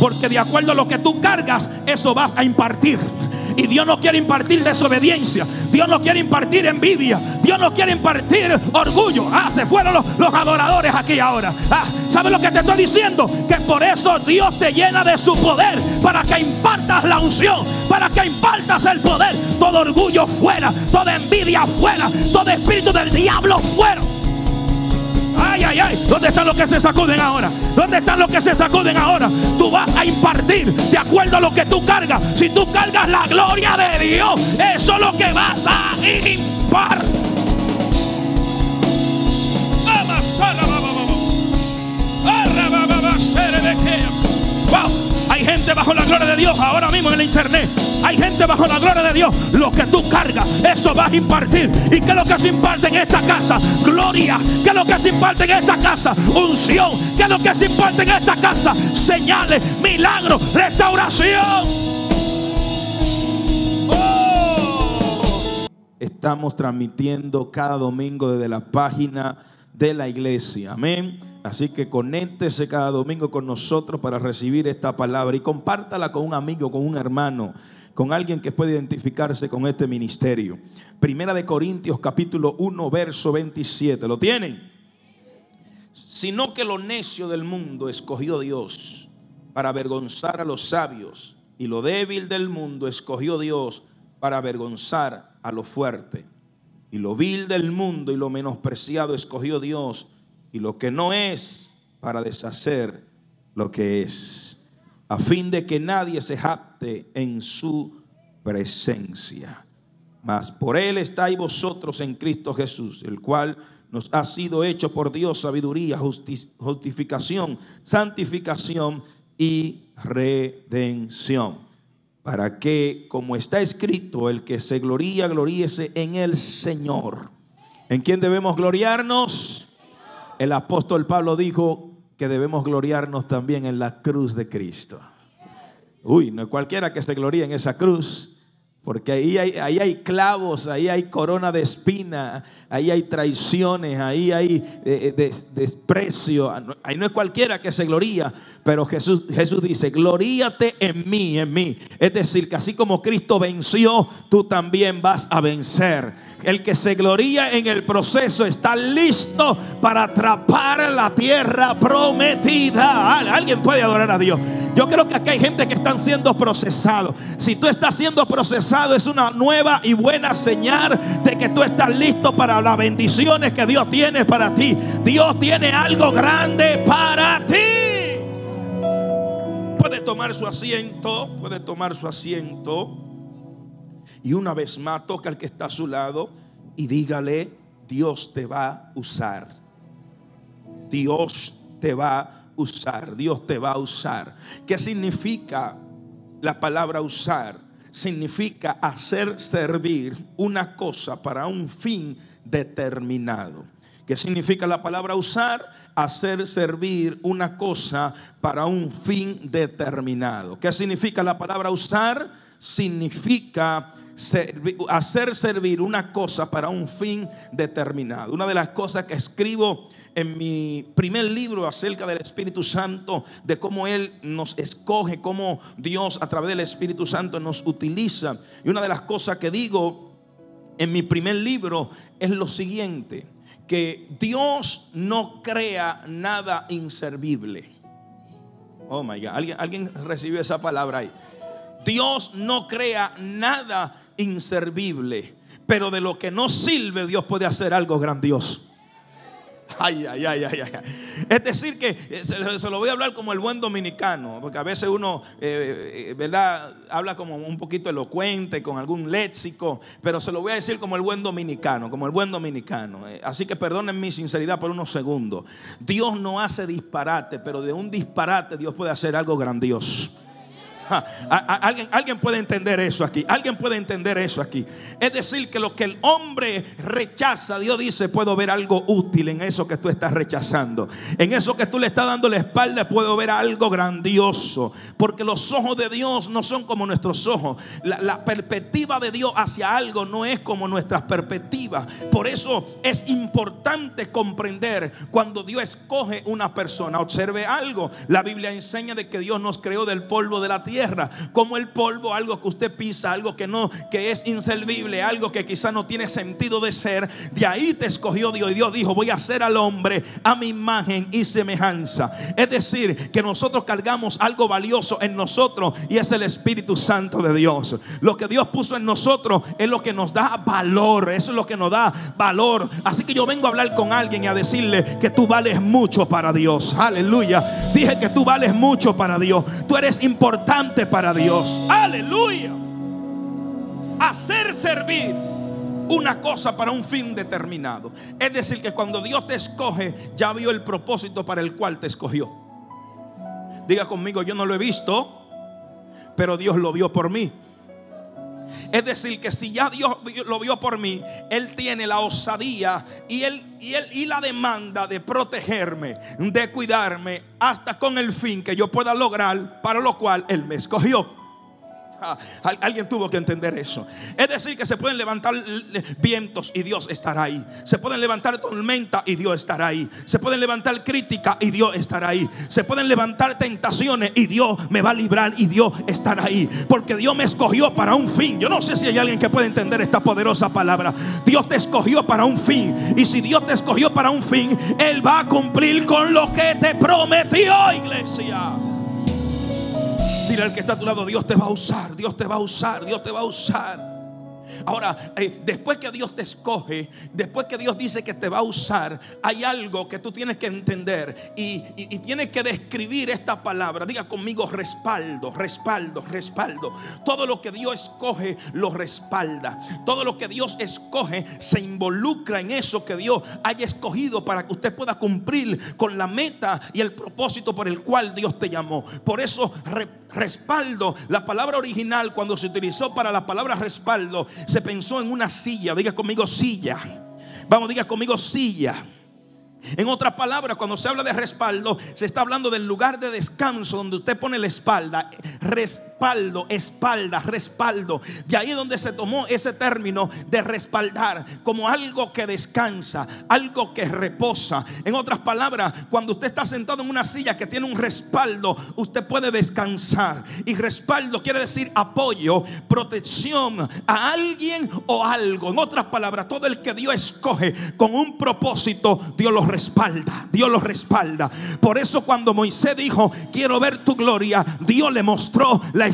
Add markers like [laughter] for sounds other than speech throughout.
Porque de acuerdo a lo que tú cargas, eso vas a impartir. Y Dios no quiere impartir desobediencia. Dios no quiere impartir envidia. Dios no quiere impartir orgullo. Ah, se fueron los, adoradores aquí ahora. Ah, ¿sabes lo que te estoy diciendo? Que por eso Dios te llena de su poder. Para que impartas la unción. Para que impartas el poder. Todo orgullo fuera. Toda envidia fuera. Todo espíritu del diablo fuera. Ay, ay. ¿Dónde están los que se sacuden ahora? ¿Dónde están los que se sacuden ahora? Tú vas a impartir de acuerdo a lo que tú cargas. Si tú cargas la gloria de Dios, eso es lo que vas a impartir. Gente bajo la gloria de Dios ahora mismo en el internet. Hay gente bajo la gloria de Dios. Lo que tú cargas, eso vas a impartir. ¿Y qué es lo que se imparte en esta casa? Gloria. ¿Qué es lo que se imparte en esta casa? Unción. ¿Qué es lo que se imparte en esta casa? Señales, milagros, restauración. Oh. Estamos transmitiendo cada domingo desde la página de la iglesia. Amén. Así que conéctese cada domingo con nosotros para recibir esta palabra y compártala con un amigo, con un hermano, con alguien que pueda identificarse con este ministerio. Primera de Corintios capítulo 1 verso 27. ¿Lo tienen? Sino que lo necio del mundo escogió Dios para avergonzar a los sabios y lo débil del mundo escogió Dios para avergonzar a lo fuerte. Y lo vil del mundo y lo menospreciado escogió Dios y lo que no es para deshacer lo que es, a fin de que nadie se jacte en su presencia. Mas por él estáis vosotros en Cristo Jesús, el cual nos ha sido hecho por Dios sabiduría, justificación, santificación y redención. Para que, como está escrito, el que se gloría, gloríese en el Señor. ¿En quién debemos gloriarnos? El apóstol Pablo dijo que debemos gloriarnos también en la cruz de Cristo. Uy, no cualquiera que se gloríe en esa cruz, porque ahí hay, ahí hay clavos, ahí hay corona de espina, ahí hay traiciones, ahí hay eh, eh, desprecio. Ahí no es cualquiera que se gloría, pero Jesús, Jesús dice, gloríate en mí, en mí. Es decir, que así como Cristo venció, tú también vas a vencer. El que se gloría en el proceso está listo para atrapar la tierra prometida. Alguien puede adorar a Dios. Yo creo que aquí hay gente que están siendo procesados. Si tú estás siendo procesado es una nueva y buena señal de que tú estás listo para las bendiciones que Dios tiene para ti. Dios tiene algo grande para ti. Puede tomar su asiento, puede tomar su asiento. Y una vez más toca al que está a su lado y dígale, Dios te va a usar. Dios te va a usar. Dios te va a usar. ¿Qué significa la palabra usar? Significa hacer servir una cosa para un fin determinado. ¿Qué significa la palabra usar? Hacer servir una cosa para un fin determinado. ¿Qué significa la palabra usar? Significa hacer servir una cosa para un fin determinado. Una de las cosas que escribo en mi primer libro acerca del Espíritu Santo, de cómo Él nos escoge, cómo Dios a través del Espíritu Santo nos utiliza. Y una de las cosas que digo en mi primer libro es lo siguiente, que Dios no crea nada inservible. Oh my God, ¿alguien, alguien recibió esa palabra ahí? Dios no crea nada inservible, pero de lo que no sirve Dios puede hacer algo grandioso. Ay, ay, ay, ay, ay. Es decir, que eh, se, lo voy a hablar como el buen dominicano, porque a veces uno, eh, eh, ¿verdad? Habla como un poquito elocuente, con algún léxico, pero se lo voy a decir como el buen dominicano, como el buen dominicano. Así que perdonen mi sinceridad por unos segundos. Dios no hace disparate, pero de un disparate Dios puede hacer algo grandioso. Alguien, puede entender eso aquí. Alguien puede entender eso aquí. Es decir, que lo que el hombre rechaza, Dios dice, puedo ver algo útil en eso que tú estás rechazando. En eso que tú le estás dando la espalda, puedo ver algo grandioso. Porque los ojos de Dios no son como nuestros ojos. La, la perspectiva de Dios hacia algo no es como nuestras perspectivas. Por eso es importante comprender cuando Dios escoge una persona. Observe algo. La Biblia enseña de que Dios nos creó del polvo de la tierra, como el polvo, algo que usted pisa, algo que no, que es inservible, algo que quizá no tiene sentido de ser. De ahí te escogió Dios y Dios dijo, voy a hacer al hombre a mi imagen y semejanza. Es decir, que nosotros cargamos algo valioso en nosotros y es el Espíritu Santo de Dios. Lo que Dios puso en nosotros es lo que nos da valor, eso es lo que nos da valor. Así que yo vengo a hablar con alguien y a decirle que tú vales mucho para Dios. Aleluya. Dije que tú vales mucho para Dios. Tú eres importante para Dios. Aleluya. Hacer servir una cosa para un fin determinado. Es decir, que cuando Dios te escoge, ya vio el propósito para el cual te escogió. Diga conmigo, yo no lo he visto, pero Dios lo vio por mí. Es decir, que si ya Dios lo vio por mí, Él tiene la osadía y, él, y, él, y la demanda de protegerme, de cuidarme, hasta con el fin que yo pueda lograr, para lo cual Él me escogió. [laughs] Alguien tuvo que entender eso. Es decir, que se pueden levantar vientos y Dios estará ahí. Se pueden levantar tormenta y Dios estará ahí. Se pueden levantar crítica y Dios estará ahí. Se pueden levantar tentaciones y Dios me va a librar y Dios estará ahí. Porque Dios me escogió para un fin. Yo no sé si hay alguien que puede entender esta poderosa palabra. Dios te escogió para un fin. Y si Dios te escogió para un fin, Él va a cumplir con lo que te prometió, iglesia. Dile al que está a tu lado, Dios te va a usar, Dios te va a usar, Dios te va a usar. Ahora, eh, después que Dios te escoge, después que Dios dice que te va a usar, hay algo que tú tienes que entender y, tienes que describir esta palabra. Diga conmigo respaldo, respaldo, respaldo. Todo lo que Dios escoge lo respalda. Todo lo que Dios escoge se involucra en eso que Dios haya escogido para que usted pueda cumplir con la meta y el propósito por el cual Dios te llamó. Por eso respaldo, la palabra original cuando se utilizó para la palabra respaldo, se pensó en una silla. Diga conmigo silla. Vamos, diga conmigo silla. En otras palabras, cuando se habla de respaldo, se está hablando del lugar de descanso donde usted pone la espalda. Respaldo, espalda, respaldo. De ahí donde se tomó ese término de respaldar como algo que descansa, algo que reposa. En otras palabras, cuando usted está sentado en una silla que tiene un respaldo, usted puede descansar. Y respaldo quiere decir apoyo, protección a alguien o algo. En otras palabras, todo el que Dios escoge con un propósito, Dios lo respalda, Dios lo respalda. Por eso cuando Moisés dijo, quiero ver tu gloria, Dios le mostró la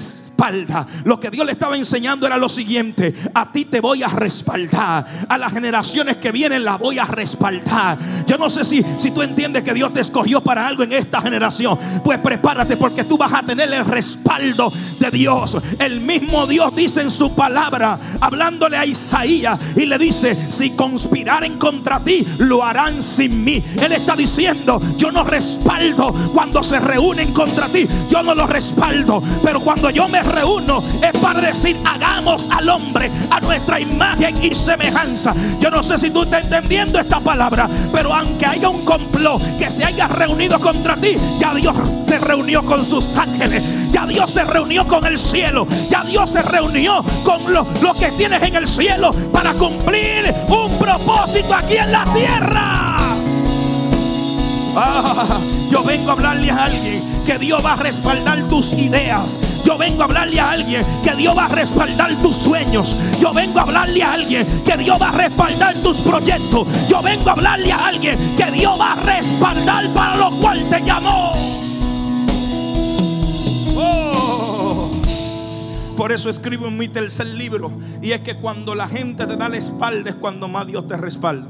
Lo que Dios le estaba enseñando era lo siguiente, a ti te voy a respaldar, a las generaciones que vienen la voy a respaldar. Yo no sé si, si tú entiendes que Dios te escogió para algo en esta generación, pues prepárate porque tú vas a tener el respaldo de Dios. El mismo Dios dice en su palabra, hablándole a Isaías y le dice, si conspiraren contra ti, lo harán sin mí. Él está diciendo, yo no respaldo cuando se reúnen contra ti. Yo no lo respaldo. Pero cuando yo me reúno es para decir, hagamos al hombre a nuestra imagen y semejanza. Yo no sé si tú estás entendiendo esta palabra. Pero aunque haya un complot que se haya reunido contra ti, ya Dios se reunió con sus ángeles. Ya Dios se reunió con el cielo. Ya Dios se reunió con lo, lo que tienes en el cielo para cumplir un propósito aquí en la tierra. Ah, yo vengo a hablarle a alguien que Dios va a respaldar tus ideas. Yo vengo a hablarle a alguien que Dios va a respaldar tus sueños. Yo vengo a hablarle a alguien que Dios va a respaldar tus proyectos. Yo vengo a hablarle a alguien que Dios va a respaldar para lo cual te llamó. Oh. Por eso escribo en mi tercer libro. Y es que cuando la gente te da la espalda es cuando más Dios te respalda.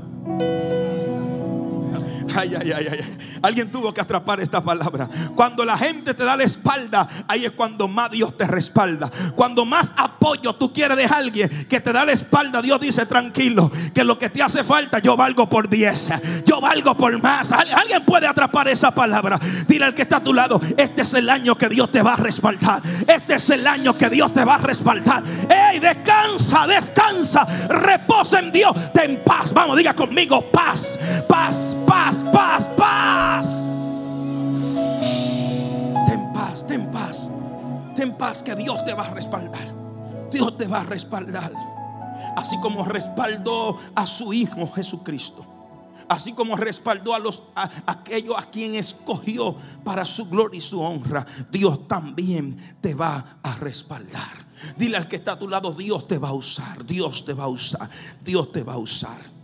Ay, ay, ay, ay. Alguien tuvo que atrapar esta palabra. Cuando la gente te da la espalda, ahí es cuando más Dios te respalda. Cuando más apoyo tú quieres de alguien que te da la espalda, Dios dice tranquilo, que lo que te hace falta yo valgo por 10, yo valgo por más. Alguien puede atrapar esa palabra. Dile al que está a tu lado, este es el año que Dios te va a respaldar. Este es el año que Dios te va a respaldar. Ey, descansa, descansa, reposa en Dios, ten paz. Vamos, diga conmigo, paz, paz, paz, paz, paz. Ten paz, ten paz, ten paz que Dios te va a respaldar. Dios te va a respaldar. Así como respaldó a su Hijo Jesucristo. Así como respaldó a los a, aquellos a quien escogió para su gloria y su honra, Dios también te va a respaldar. Dile al que está a tu lado, Dios te va a usar, Dios te va a usar, Dios te va a usar.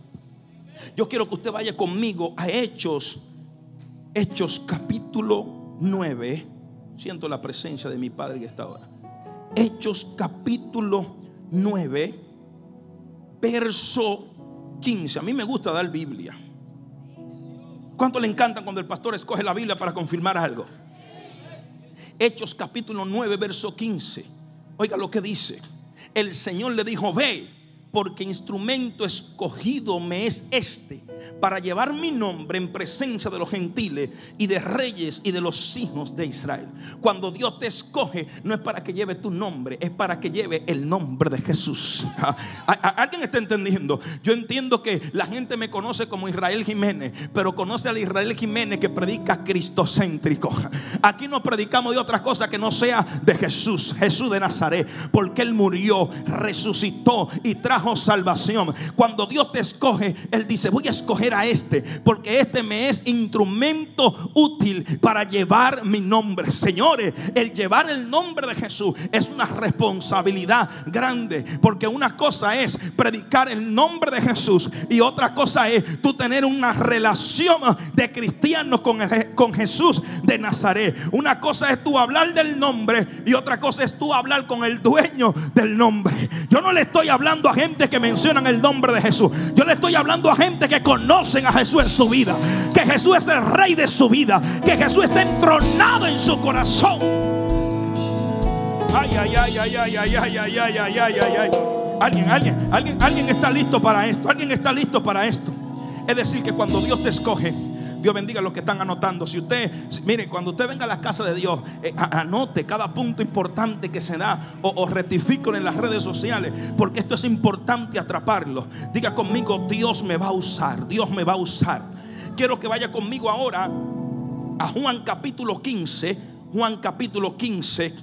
Yo quiero que usted vaya conmigo a Hechos, Hechos capítulo 9. Siento la presencia de mi Padre que está ahora. Hechos capítulo 9, verso 15. A mí me gusta dar Biblia. ¿Cuánto le encanta cuando el pastor escoge la Biblia para confirmar algo? Hechos capítulo 9, verso 15. Oiga lo que dice. El Señor le dijo, ve porque instrumento escogido me es este para llevar mi nombre en presencia de los gentiles y de reyes y de los hijos de Israel. Cuando Dios te escoge, no es para que lleve tu nombre, es para que lleve el nombre de Jesús. ¿Alguien está entendiendo? Yo entiendo que la gente me conoce como Israel Jiménez, pero conoce al Israel Jiménez que predica cristocéntrico. Aquí no predicamos de otra cosa que no sea de Jesús, Jesús de Nazaret, porque Él murió, resucitó y trajo salvación. Cuando Dios te escoge, Él dice, voy a escoger a este, porque este me es instrumento útil para llevar mi nombre. Señores, el llevar el nombre de Jesús es una responsabilidad grande, porque una cosa es predicar el nombre de Jesús y otra cosa es tú tener una relación de cristiano con, con Jesús de Nazaret. Una cosa es tú hablar del nombre y otra cosa es tú hablar con el dueño del nombre. Yo no le estoy hablando a gente que mencionan el nombre de Jesús. Yo le estoy hablando a gente que conocen a Jesús en su vida. Que Jesús es el rey de su vida. Que Jesús está entronado en su corazón. Ay, ay, ay, ay, ay, ay, ay, ay, ay, ay, ay, ay, ay. Alguien, alguien, alguien, alguien está listo para esto. Alguien está listo para esto. Es decir, que cuando Dios te escoge, Dios bendiga a los que están anotando. Si usted, mire, cuando usted venga a la casa de Dios, eh, anote cada punto importante que se da o, o en las redes sociales, porque esto es importante atraparlo. Diga conmigo, Dios me va a usar, Dios me va a usar. Quiero que vaya conmigo ahora a Juan capítulo 15, Juan capítulo 15,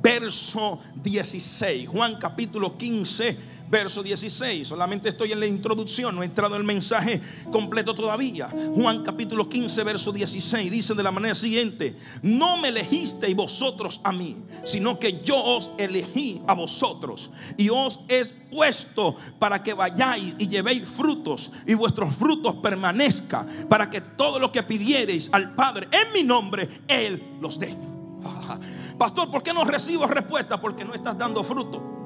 verso 16. Juan capítulo 15 verso 16. Solamente estoy en la introducción, no he entrado en el mensaje completo todavía. Juan capítulo 15, verso 16 dice de la manera siguiente, no me elegisteis vosotros a mí, sino que yo os elegí a vosotros y os he puesto para que vayáis y llevéis frutos y vuestros frutos permanezca, para que todo lo que pidiereis al Padre en mi nombre, Él los dé. Pastor, ¿por qué no recibo respuesta? Porque no estás dando fruto.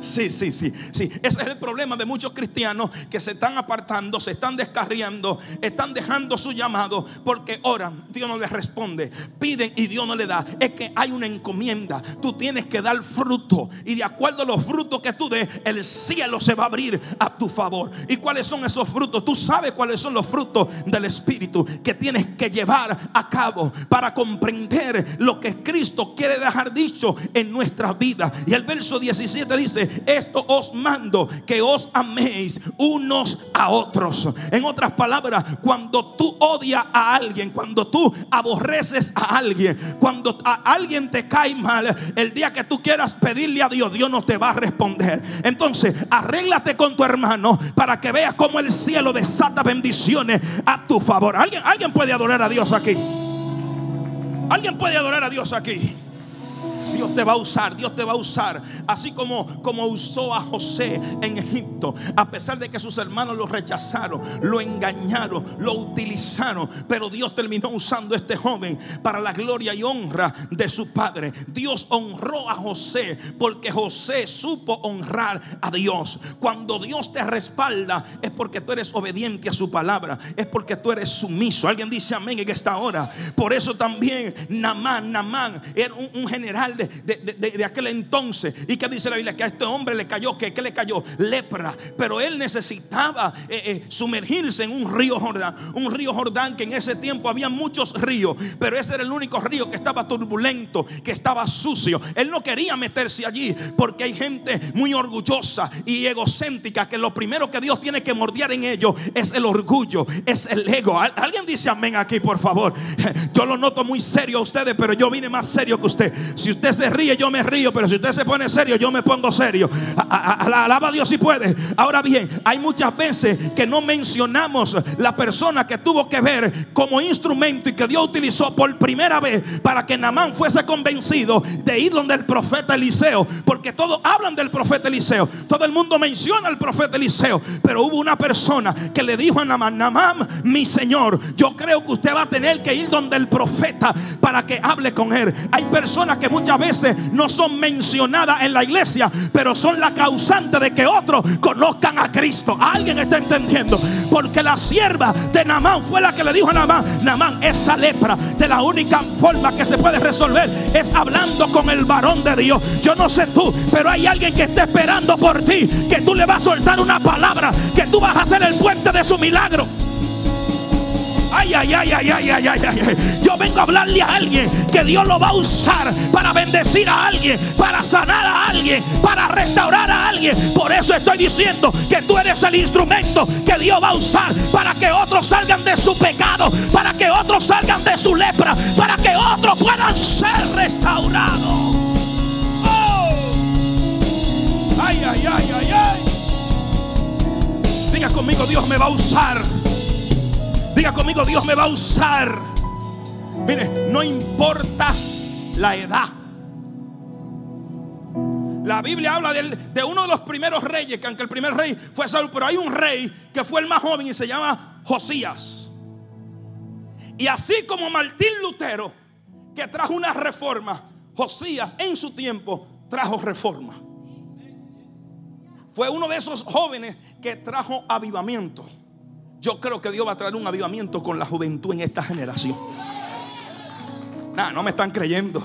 Sí, sí, sí, sí. Ese es el problema de muchos cristianos que se están apartando, se están descarriando, están dejando su llamado porque oran, Dios no les responde, piden y Dios no le da. Es que hay una encomienda. Tú tienes que dar fruto y de acuerdo a los frutos que tú des, el cielo se va a abrir a tu favor. ¿Y cuáles son esos frutos? Tú sabes cuáles son los frutos del Espíritu que tienes que llevar a cabo para comprender lo que Cristo quiere dejar dicho en nuestra vida. Y el verso 17 dice, esto os mando, que os améis unos a otros. En otras palabras, cuando tú odias a alguien, cuando tú aborreces a alguien, cuando a alguien te cae mal, el día que tú quieras pedirle a Dios, Dios no te va a responder. Entonces, arréglate con tu hermano para que veas cómo el cielo desata bendiciones a tu favor. ¿Alguien, alguien puede adorar a Dios aquí? ¿Alguien puede adorar a Dios aquí? Dios te va a usar, Dios te va a usar. Así como, como usó a José en Egipto. A pesar de que sus hermanos lo rechazaron, lo engañaron, lo utilizaron. Pero Dios terminó usando a este joven para la gloria y honra de su padre. Dios honró a José porque José supo honrar a Dios. Cuando Dios te respalda es porque tú eres obediente a su palabra. Es porque tú eres sumiso. Alguien dice amén en esta hora. Por eso también Namán, Namán era un, un general de, de, de, aquel entonces. ¿Y qué dice la Biblia? Que a este hombre le cayó, que ¿qué le cayó? Lepra. Pero él necesitaba eh, eh, sumergirse en un río Jordán. Un río Jordán que en ese tiempo había muchos ríos, pero ese era el único río que estaba turbulento, que estaba sucio. Él no quería meterse allí porque hay gente muy orgullosa y egocéntrica que lo primero que Dios tiene que mordear en ellos es el orgullo, es el ego. Alguien dice amén aquí, por favor. [laughs] Yo lo noto muy serio a ustedes, pero yo vine más serio que usted. Si usted se ríe, yo me río, pero si usted se pone serio, yo me pongo serio. Alaba a Dios si puede. Ahora bien, hay muchas veces que no mencionamos la persona que tuvo que ver como instrumento y que Dios utilizó por primera vez para que Namán fuese convencido de ir donde el profeta Eliseo. Porque todos hablan del profeta Eliseo. Todo el mundo menciona al profeta Eliseo. Pero hubo una persona que le dijo a Namán, Namán, mi Señor, yo creo que usted va a tener que ir donde el profeta para que hable con él. Hay personas que muchas veces no son mencionadas en la iglesia, pero son la causante de que otros conozcan a Cristo. Alguien está entendiendo. Porque la sierva de Namán fue la que le dijo a Namán, Namán, esa lepra de la única forma que se puede resolver es hablando con el varón de Dios. Yo no sé tú, pero hay alguien que está esperando por ti, que tú le vas a soltar una palabra, que tú vas a ser el puente de su milagro. Ay, ay, ay, ay, ay, ay, ay, ay. Yo vengo a hablarle a alguien que Dios lo va a usar para bendecir a alguien, para sanar a alguien, para restaurar a alguien. Por eso estoy diciendo que tú eres el instrumento que Dios va a usar para que otros salgan de su pecado, para que otros salgan de su lepra, para que otros puedan ser restaurados. Oh. Ay, ay, ay, ay, ay. Diga conmigo, Dios me va a usar. Diga conmigo, Dios me va a usar. Mire, no importa la edad. La Biblia habla de, uno de los primeros reyes, que aunque el primer rey fue Saúl, pero hay un rey que fue el más joven y se llama Josías. Y así como Martín Lutero, que trajo una reforma, Josías en su tiempo trajo reforma. Fue uno de esos jóvenes que trajo avivamiento. Yo creo que Dios va a traer un avivamiento con la juventud en esta generación. no me están creyendo.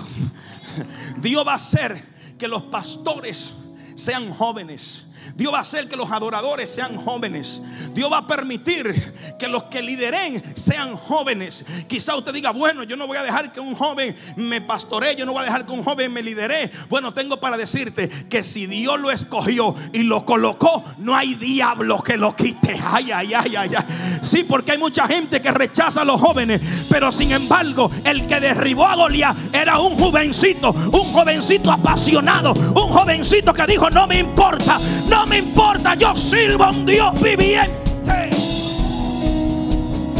[laughs] Dios va a hacer que los pastores sean jóvenes Dios va a hacer que los adoradores sean jóvenes. Dios va a permitir que los que lideren sean jóvenes. Quizá usted diga, bueno, yo no voy a dejar que un joven me pastoree, yo no voy a dejar que un joven me lidere. Bueno, tengo para decirte que si Dios lo escogió y lo colocó, no hay diablo que lo quite. Ay, ay, ay, ay, ay. Sí, porque hay mucha gente que rechaza a los jóvenes, pero sin embargo, el que derribó a Goliat era un jovencito, un jovencito apasionado, un jovencito que dijo, no me importa, me importa, yo sirvo a un Dios viviente.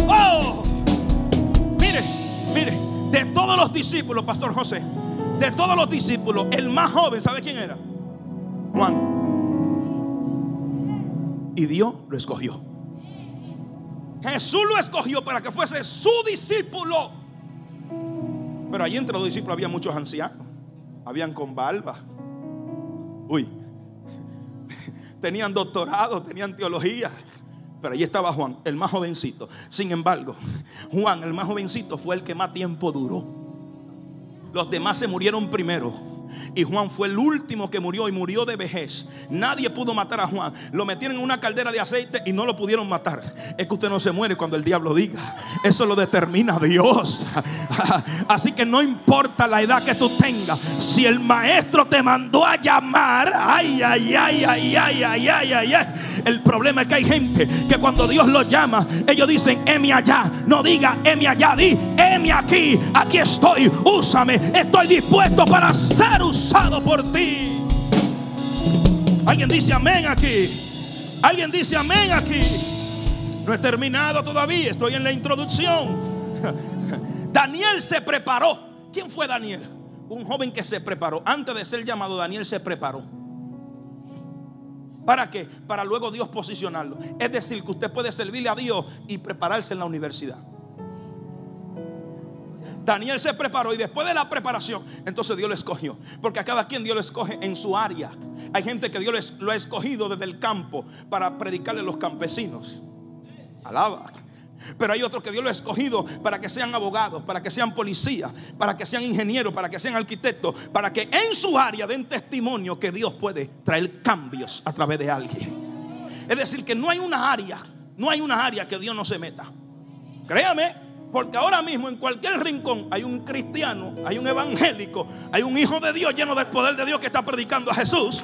Oh, mire, mire, de todos los discípulos, Pastor José, de todos los discípulos, el más joven, ¿sabe quién era? Juan. Y Dios lo escogió. Jesús lo escogió para que fuese su discípulo. Pero allí entre los discípulos había muchos ancianos. Habían con barba. Uy, tenían doctorado, tenían teología. Pero allí estaba Juan, el más jovencito. Sin embargo, Juan, el más jovencito, fue el que más tiempo duró. Los demás se murieron primero. Y Juan fue el último que murió y murió de vejez. Nadie pudo matar a Juan. Lo metieron en una caldera de aceite y no lo pudieron matar. Es que usted no se muere cuando el diablo diga. Eso lo determina Dios. [laughs] Así que no importa la edad que tú tengas. Si el maestro te mandó a llamar, ay, ay, ay, ay, ay, ay, ay, ay, ay. El problema es que hay gente que cuando Dios los llama, ellos dicen, heme allá. No diga, heme allá, di, heme aquí. Aquí estoy, úsame. Estoy dispuesto para ser usado por ti. Alguien dice amén aquí. Alguien dice amén aquí. No he terminado todavía, estoy en la introducción. [laughs] Daniel se preparó. ¿Quién fue Daniel? Un joven que se preparó. Antes de ser llamado, Daniel se preparó. ¿Para qué? Para luego Dios posicionarlo. Es decir, que usted puede servirle a Dios y prepararse en la universidad. Daniel se preparó y después de la preparación, entonces Dios lo escogió. Porque a cada quien Dios lo escoge en su área. Hay gente que Dios lo ha escogido desde el campo para predicarle a los campesinos. Alaba. Pero hay otros que Dios lo ha escogido para que sean abogados, para que sean policías, para que sean ingenieros, para que sean arquitectos, para que en su área den testimonio que Dios puede traer cambios a través de alguien. Es decir, que no hay una área, no hay una área que Dios no se meta. Créame, porque ahora mismo en cualquier rincón hay un cristiano, hay un evangélico, hay un hijo de Dios lleno del poder de Dios que está predicando a Jesús.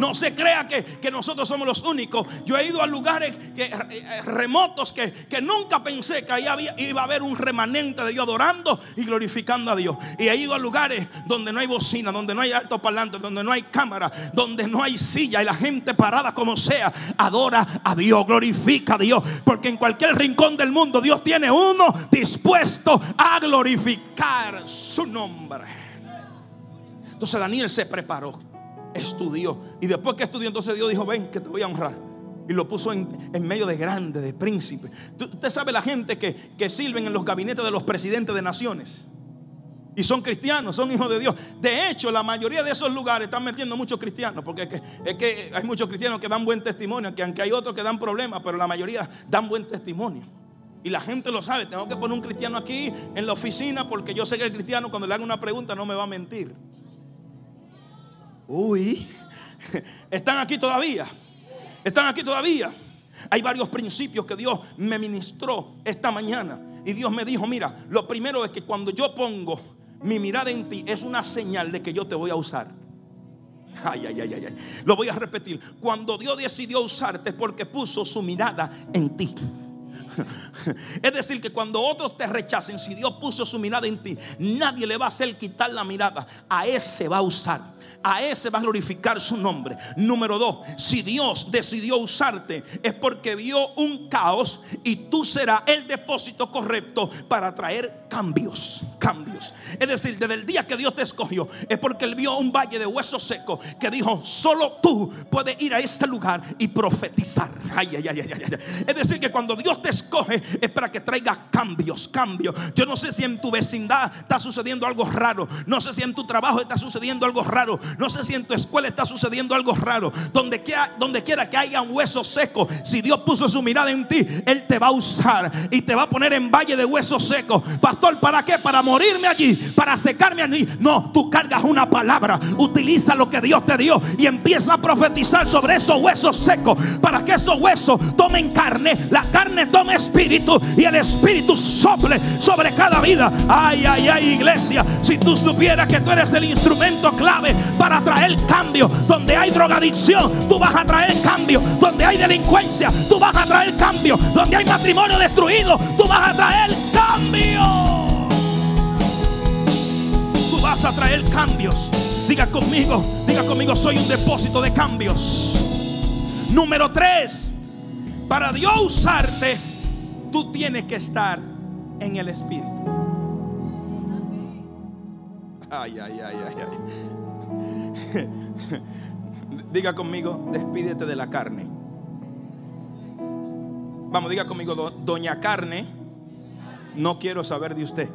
No se crea que, nosotros somos los únicos. Yo he ido a lugares que, eh, eh, remotos que, nunca pensé que ahí había, iba a haber un remanente de Dios adorando y glorificando a Dios. Y he ido a lugares donde no hay bocina, donde no hay alto parlante, donde no hay cámara, donde no hay silla y la gente parada como sea, adora a Dios, glorifica a Dios. Porque en cualquier rincón del mundo Dios tiene uno dispuesto a glorificar su nombre. Entonces Daniel se preparó estudió. Y después que estudió, entonces Dios dijo, ven, que te voy a honrar. Y lo puso en, medio de grande, de príncipe. Usted sabe la gente que, que sirven en los gabinetes de los presidentes de naciones. Y son cristianos, son hijos de Dios. De hecho, la mayoría de esos lugares están metiendo muchos cristianos. Porque es que, es que hay muchos cristianos que dan buen testimonio. Que aunque hay otros que dan problemas, pero la mayoría dan buen testimonio. Y la gente lo sabe. Tengo que poner un cristiano aquí en la oficina porque yo sé que el cristiano cuando le haga una pregunta no me va a mentir. Uy, están aquí todavía. Están aquí todavía. Hay varios principios que Dios me ministró esta mañana. Y Dios me dijo, mira, lo primero es que cuando yo pongo mi mirada en ti es una señal de que yo te voy a usar. Ay, ay, ay, ay, ay. Lo voy a repetir. Cuando Dios decidió usarte es porque puso su mirada en ti. [laughs] Es decir, que cuando otros te rechacen, si Dios puso su mirada en ti, nadie le va a hacer quitar la mirada. A ese va a usar a ese va a glorificar su nombre. Número dos, si Dios decidió usarte es porque vio un caos y tú serás el depósito correcto para traer cambios, cambios. Es decir, desde el día que Dios te escogió es porque él vio un valle de huesos secos que dijo, solo tú puedes ir a ese lugar y profetizar. Ay, ay, ay, ay, Es decir, que cuando Dios te escoge es para que traiga cambios, cambios. Yo no sé si en tu vecindad está sucediendo algo raro, no sé si en tu trabajo está sucediendo algo raro, no sé si en tu escuela está sucediendo algo raro. Donde quiera, donde quiera que haya un hueso seco, si Dios puso su mirada en ti, Él te va a usar y te va a poner en valle de huesos secos. ¿Para qué? Para morirme allí, para secarme allí. No, tú cargas una palabra, utiliza lo que Dios te dio y empieza a profetizar sobre esos huesos secos para que esos huesos tomen carne, la carne tome espíritu y el espíritu sople sobre cada vida. Ay, ay, ay, iglesia, si tú supieras que tú eres el instrumento clave para traer cambio. Donde hay drogadicción, tú vas a traer cambio. Donde hay delincuencia, tú vas a traer cambio. Donde hay matrimonio destruido, tú vas a traer cambio. Vas a traer cambios. Diga conmigo, diga conmigo, soy un depósito de cambios. Número tres, para Dios usarte, tú tienes que estar en el Espíritu. Ay, ay, ay, ay, ay. [laughs] diga conmigo, despídete de la carne. Vamos, diga conmigo, doña carne, no quiero saber de usted.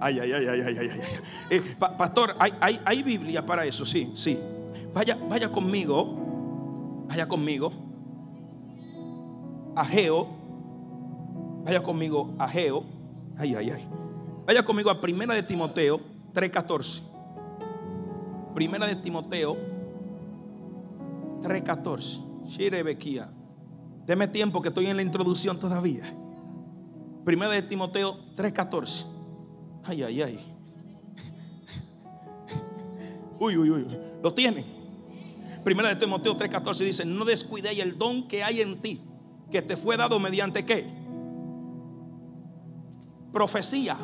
Ay, ay, ay, ay, ay, ay, ay. Eh, pastor, ¿hay, hay, hay Biblia para eso, sí, sí. Vaya, vaya conmigo, vaya conmigo. Ageo, vaya conmigo, Ageo. Ay, ay, ay. Vaya conmigo a Primera de Timoteo 3:14. Primera de Timoteo 3:14. Shirebequía. Deme tiempo que estoy en la introducción todavía. Primera de Timoteo 3:14. Ay, ay, ay. Uy, uy, uy. Lo tiene. Primera de Timoteo 3:14 dice, no descuidéis el don que hay en ti, que te fue dado mediante qué? Profecía.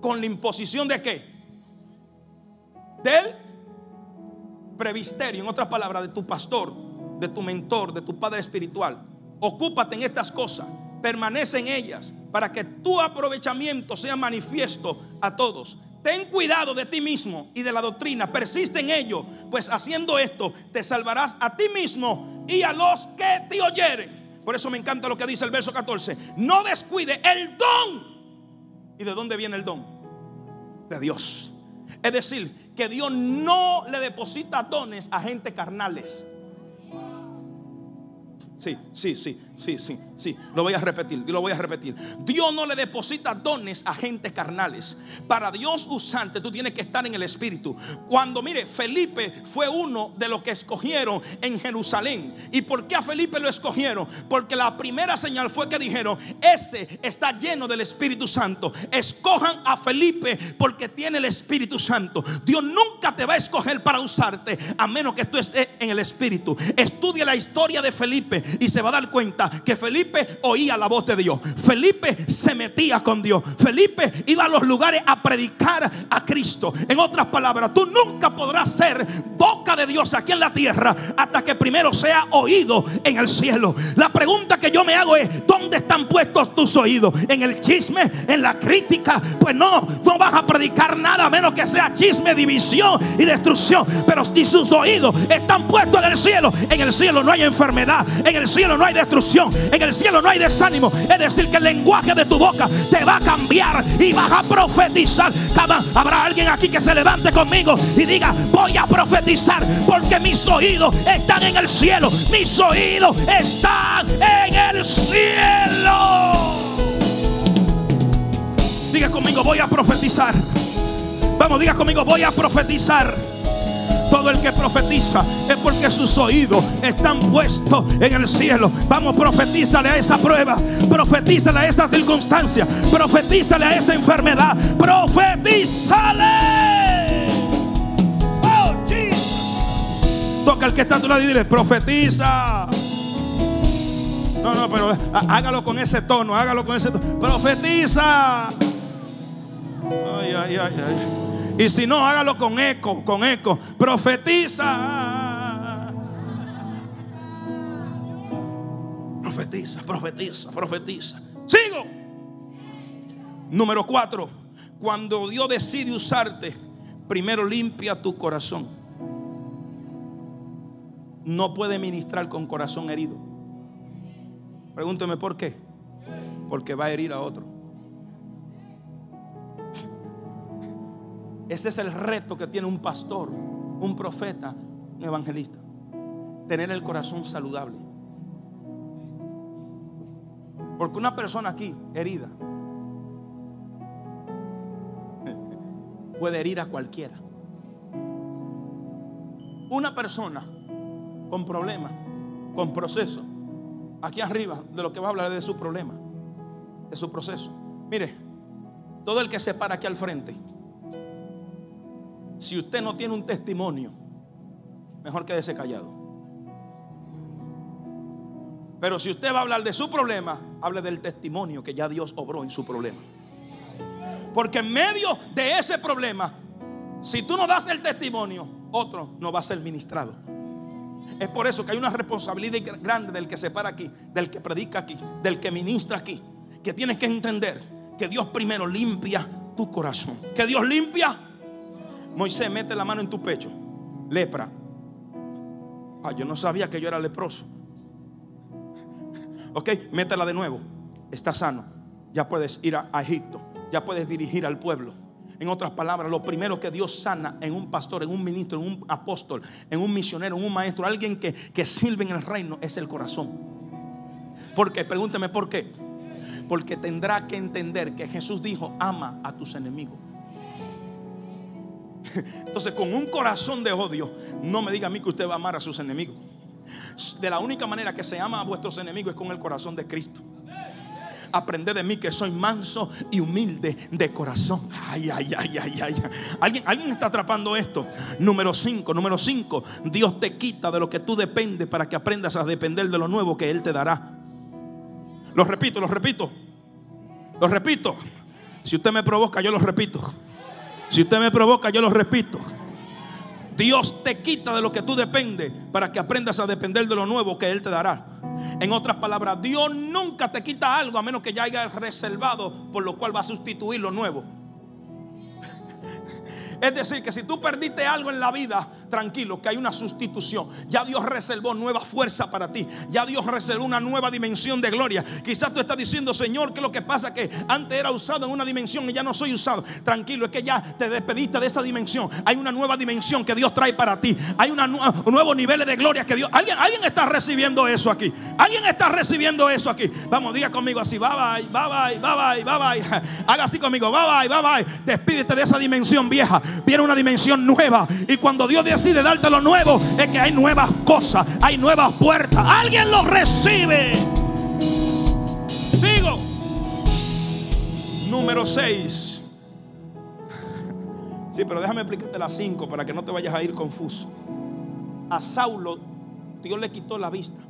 Con la imposición de qué? Del previsterio, en otras palabras, de tu pastor, de tu mentor, de tu padre espiritual. Ocúpate en estas cosas, permanece en ellas, para que tu aprovechamiento sea manifiesto a todos. Ten cuidado de ti mismo y de la doctrina, persiste en ello, pues haciendo esto te salvarás a ti mismo y a los que te oyeren. Por eso me encanta lo que dice el verso 14. No descuide el don. ¿Y de dónde viene el don? De Dios. Es decir, que Dios no le deposita dones a gente carnales. Sí, sí, sí. Sí, sí, sí. Lo voy a repetir, lo voy a repetir. Dios no le deposita dones a gente carnales. Para Dios usante, tú tienes que estar en el Espíritu. Cuando, mire, Felipe fue uno de los que escogieron en Jerusalén. ¿Y por qué a Felipe lo escogieron? Porque la primera señal fue que dijeron, ese está lleno del Espíritu Santo. Escojan a Felipe porque tiene el Espíritu Santo. Dios nunca te va a escoger para usarte a menos que tú estés en el Espíritu. Estudia la historia de Felipe y se va a dar que Felipe oía la voz de Dios. Felipe se metía con Dios. Felipe iba a los lugares a predicar a Cristo. En otras palabras, tú nunca podrás ser boca de Dios aquí en la tierra hasta que primero sea oído en el cielo. La pregunta que yo me hago es, ¿dónde están puestos tus oídos? ¿En el chisme? ¿En la crítica? Pues no, no vas a predicar nada menos que sea chisme, división y destrucción. Pero si sus oídos están puestos en el cielo, en el cielo no hay enfermedad, en el cielo no hay destrucción, en el cielo no hay desánimo. Es decir, que el lenguaje de tu boca te va a cambiar y vas a profetizar. Habrá alguien aquí que se levante conmigo y diga, voy a profetizar porque mis oídos están en el cielo. Mis oídos están en el cielo. Diga conmigo, voy a profetizar. Vamos, diga conmigo, voy a profetizar. Todo el que profetiza es porque sus oídos están puestos en el cielo. Vamos, profetízale a esa prueba. Profetízale a esa circunstancia. Profetízale a esa enfermedad. Profetízale. Oh, Jesus. Toca al que está a tu lado y dile, profetiza. No, no, pero hágalo con ese tono, hágalo con ese tono. Profetiza. Ay, ay, ay, ay. Y si no, hágalo con eco, con eco. Profetiza. Profetiza, profetiza, profetiza. Sigo. Número cuatro. Cuando Dios decide usarte, primero limpia tu corazón. No puede ministrar con corazón herido. Pregúnteme por qué. Porque va a herir a otro. Ese es el reto que tiene un pastor, un profeta, un evangelista. Tener el corazón saludable. Porque una persona aquí herida [laughs] puede herir a cualquiera. Una persona con problemas, con proceso, aquí arriba de lo que va a hablar es de su problema, de su proceso. Mire, todo el que se para aquí al frente si usted no tiene un testimonio, mejor quédese callado. Pero si usted va a hablar de su problema, hable del testimonio que ya Dios obró en su problema. Porque en medio de ese problema, si tú no das el testimonio, otro no va a ser ministrado. Es por eso que hay una responsabilidad grande del que se para aquí, del que predica aquí, del que ministra aquí. Que tienes que entender que Dios primero limpia tu corazón. Que Dios limpia Moisés, mete la mano en tu pecho. Lepra. Ah, yo no sabía que yo era leproso. Ok, métela de nuevo. Está sano. Ya puedes ir a, Egipto. Ya puedes dirigir al pueblo. En otras palabras, lo primero que Dios sana en un pastor, en un ministro, en un apóstol, en un misionero, en un maestro, alguien que, que sirve en el reino, es el corazón. ¿Por qué? Pregúnteme por qué. Porque tendrá que entender que Jesús dijo, ama a tus enemigos. Entonces, con un corazón de odio, no me diga a mí que usted va a amar a sus enemigos. De la única manera que se ama a vuestros enemigos es con el corazón de Cristo. Aprende de mí que soy manso y humilde de corazón. Ay, ay, ay, ay, ay. ¿Alguien, alguien está atrapando esto. Número 5, número 5. Dios te quita de lo que tú dependes para que aprendas a depender de lo nuevo que Él te dará. Lo repito, lo repito. Lo repito. Si usted me provoca, yo lo repito. Si usted me provoca, yo lo repito. Dios te quita de lo que tú dependes para que aprendas a depender de lo nuevo que Él te dará. En otras palabras, Dios nunca te quita algo a menos que ya haya reservado por lo cual va a sustituir lo nuevo. [laughs] Es decir, que si tú perdiste algo en la vida, tranquilo, que hay una sustitución. Ya Dios reservó nueva fuerza para ti. Ya Dios reservó una nueva dimensión de gloria. Quizás tú estás diciendo, Señor, que lo que pasa que antes era usado en una dimensión y ya no soy usado. Tranquilo, es que ya te despediste de esa dimensión. Hay una nueva dimensión que Dios trae para ti. Hay una un nuevo nivel de gloria que Dios. ¿Alguien, alguien está recibiendo eso aquí. Alguien está recibiendo eso aquí. Vamos, diga conmigo así. Bye bye, bye bye, bye bye, bye bye. [laughs] Haga así conmigo. Bye bye, bye bye. Despídete de esa dimensión vieja. Viene una dimensión nueva. Y cuando Dios decide darte lo nuevo, es que hay nuevas cosas, hay nuevas puertas. Alguien lo recibe. Sigo. Número 6. Sí, pero déjame explicarte las 5 para que no te vayas a ir confuso. A Saulo Dios le quitó la vista.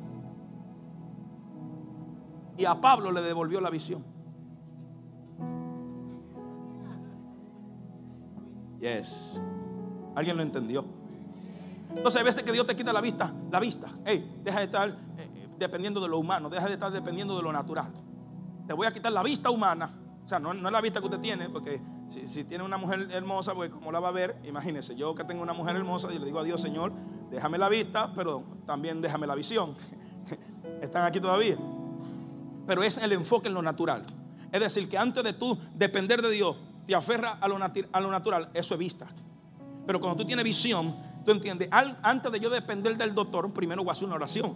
Y a Pablo le devolvió la visión. Yes. ¿Alguien lo entendió? Entonces hay veces que Dios te quita la vista, la vista. Hey, deja de estar eh, eh, dependiendo de lo humano, deja de estar dependiendo de lo natural. Te voy a quitar la vista humana. O sea, no, es la vista que usted tiene, porque si, tiene una mujer hermosa, pues como la va a ver, imagínese, yo que tengo una mujer hermosa, y le digo a Dios, Señor, déjame la vista, pero también déjame la visión. [laughs] ¿Están aquí todavía? Pero es el enfoque en lo natural. Es decir, que antes de tú depender de Dios, te aferra a lo, a lo natural, eso es vista. Pero cuando tú tienes visión, tú entiendes, antes de yo depender del doctor, primero voy a hacer una oración.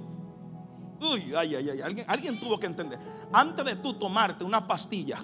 Uy, ay, ay, ay, alguien, alguien tuvo que entender. Antes de tú tomarte una pastilla,